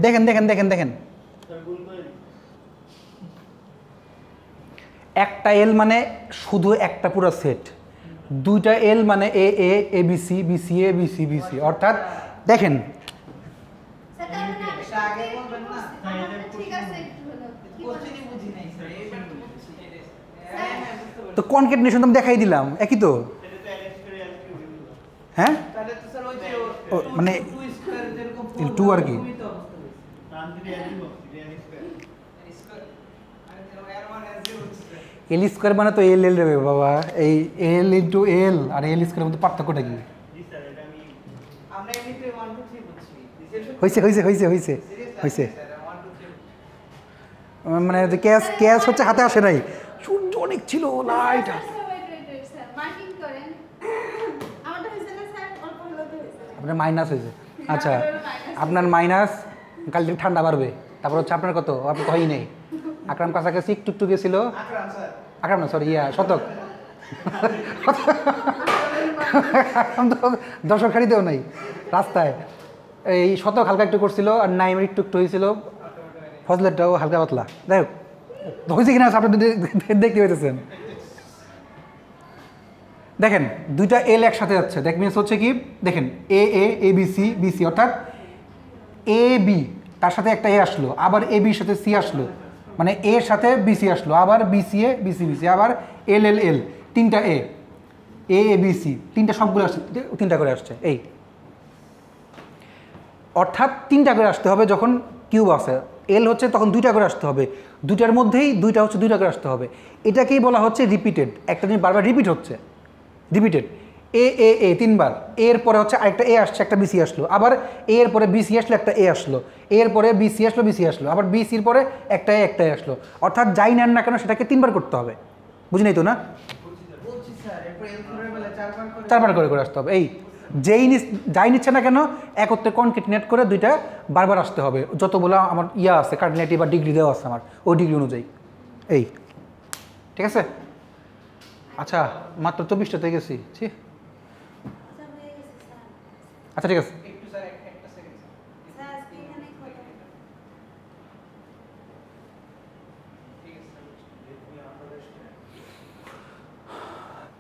দেখেন দেখেন দেখেন দেখেন। একটা এল মানে শুধু একটা পুরো সেট দুইটা এল মানে A A A B C B C A B C B C অর্থাৎ দেখেন স্যার তার মানে আমি এটা আগে বলবেন না? আমারটা ঠিক আছে একটু হলো কি বলছেন? তো কনকেটনেশন তো আমি দেখাই দিলাম, একই তো? হ্যাঁ? মানে টু আর কি? এল স্কোয়ার মানে তো এল এল রে বাবা, এই এল ইন্টু এল আর এল স্কোয়ারের মধ্যে পার্থক্যটা কি? হয়েছে হয়েছে হয়েছে হয়েছে হয়েছে মানে ক্যাশ ক্যাশ হচ্ছে, হাতে আসে নাই। অনেক ছিল লাইট। আপনার মাইনাস হয়েছে। আচ্ছা আপনার মাইনাস কাল থেকে ঠান্ডা বাড়বে। তারপর হচ্ছে আপনার কত? আপনার তো হয়ই নেই। আকরাম কাছাকাছি একটু একটু গেছিল। আকরাম না সরি ইয়া শতক। দর্শক সারিতেও নাই রাস্তায়। এই শতক হালকা একটু করছিল আর নাইমের একটু একটু হয়েছিল। ফজলেরটাও হালকা পাতলা। যাই হোক। হয়েছে কিনা আপনি দেখতে পেতেছেন দেখেন, দুইটা এল একসাথে যাচ্ছে। দেখ মিনস হচ্ছে কি? দেখেন A A A B C B C অর্থাৎ এ বি তার সাথে একটা এ আসলো, আবার এ বির সাথে সি আসলো। মানে এর সাথে বিসি আসলো, আবার বিসি এ বিসি বিসি আবার এল এল এল তিনটা এ এ এ বি সি তিনটা সবগুলো আসছে, তিনটা করে আসছে, এই। অর্থাৎ তিনটা করে আসতে হবে যখন কিউব আসে এল হচ্ছে তখন দুইটা করে আসতে হবে। দুইটার মধ্যেই দুইটা হচ্ছে দুইটা করে আসতে হবে। এটাকেই বলা হচ্ছে রিপিটেড একটা জিনিস বারবার রিপিট হচ্ছে। রিপিটেড এ এ এ তিনবার। এর পরে হচ্ছে আরেকটা এ আসছে একটা বিসি আসলো। আবার এ এর পরে বিসি আসলো একটা এ আসলো। এর পরে বিসি আসলো বিসি আসলো। আবার বিসির পরে একটা এ একটা এ আসলো। অর্থাৎ যাই নেন না কেন সেটাকে তিনবার করতে হবে। বুঝি নাই তো না? চারবার করে করে আসতে হবে। এই যেই যাই নিচ্ছে না কেন একত্রে কনকেটিনেট করে দুইটা বারবার আসতে হবে। যতগুলো আমার ইয়া আছে কার্ডিনেটি বা ডিগ্রি দেওয়া আছে আমার ওই ডিগ্রি অনুযায়ী। এই। ঠিক আছে? আচ্ছা মাত্র চব্বিশটাতে গেছি। ছি। আচ্ছা, ঠিক আছে।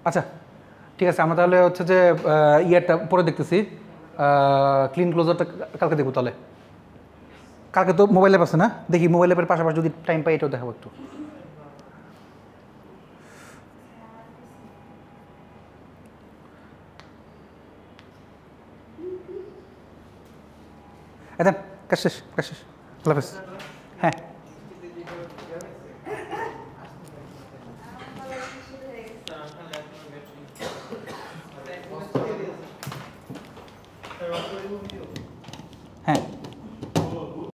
আচ্ছা ঠিক আছে, আমরা তাহলে হচ্ছে যে ইয়েরটা পরে দেখতেছি। ক্লিন ক্লোজারটা কালকে দেখব তাহলে। কালকে তো মোবাইল অ্যাপ আছে না? দেখি মোবাইল অ্যাপের পাশাপাশি যদি টাইম পাই এটাও দেখাবো একটু। এটা কাজ শেষ, কাজ হ্যাঁ।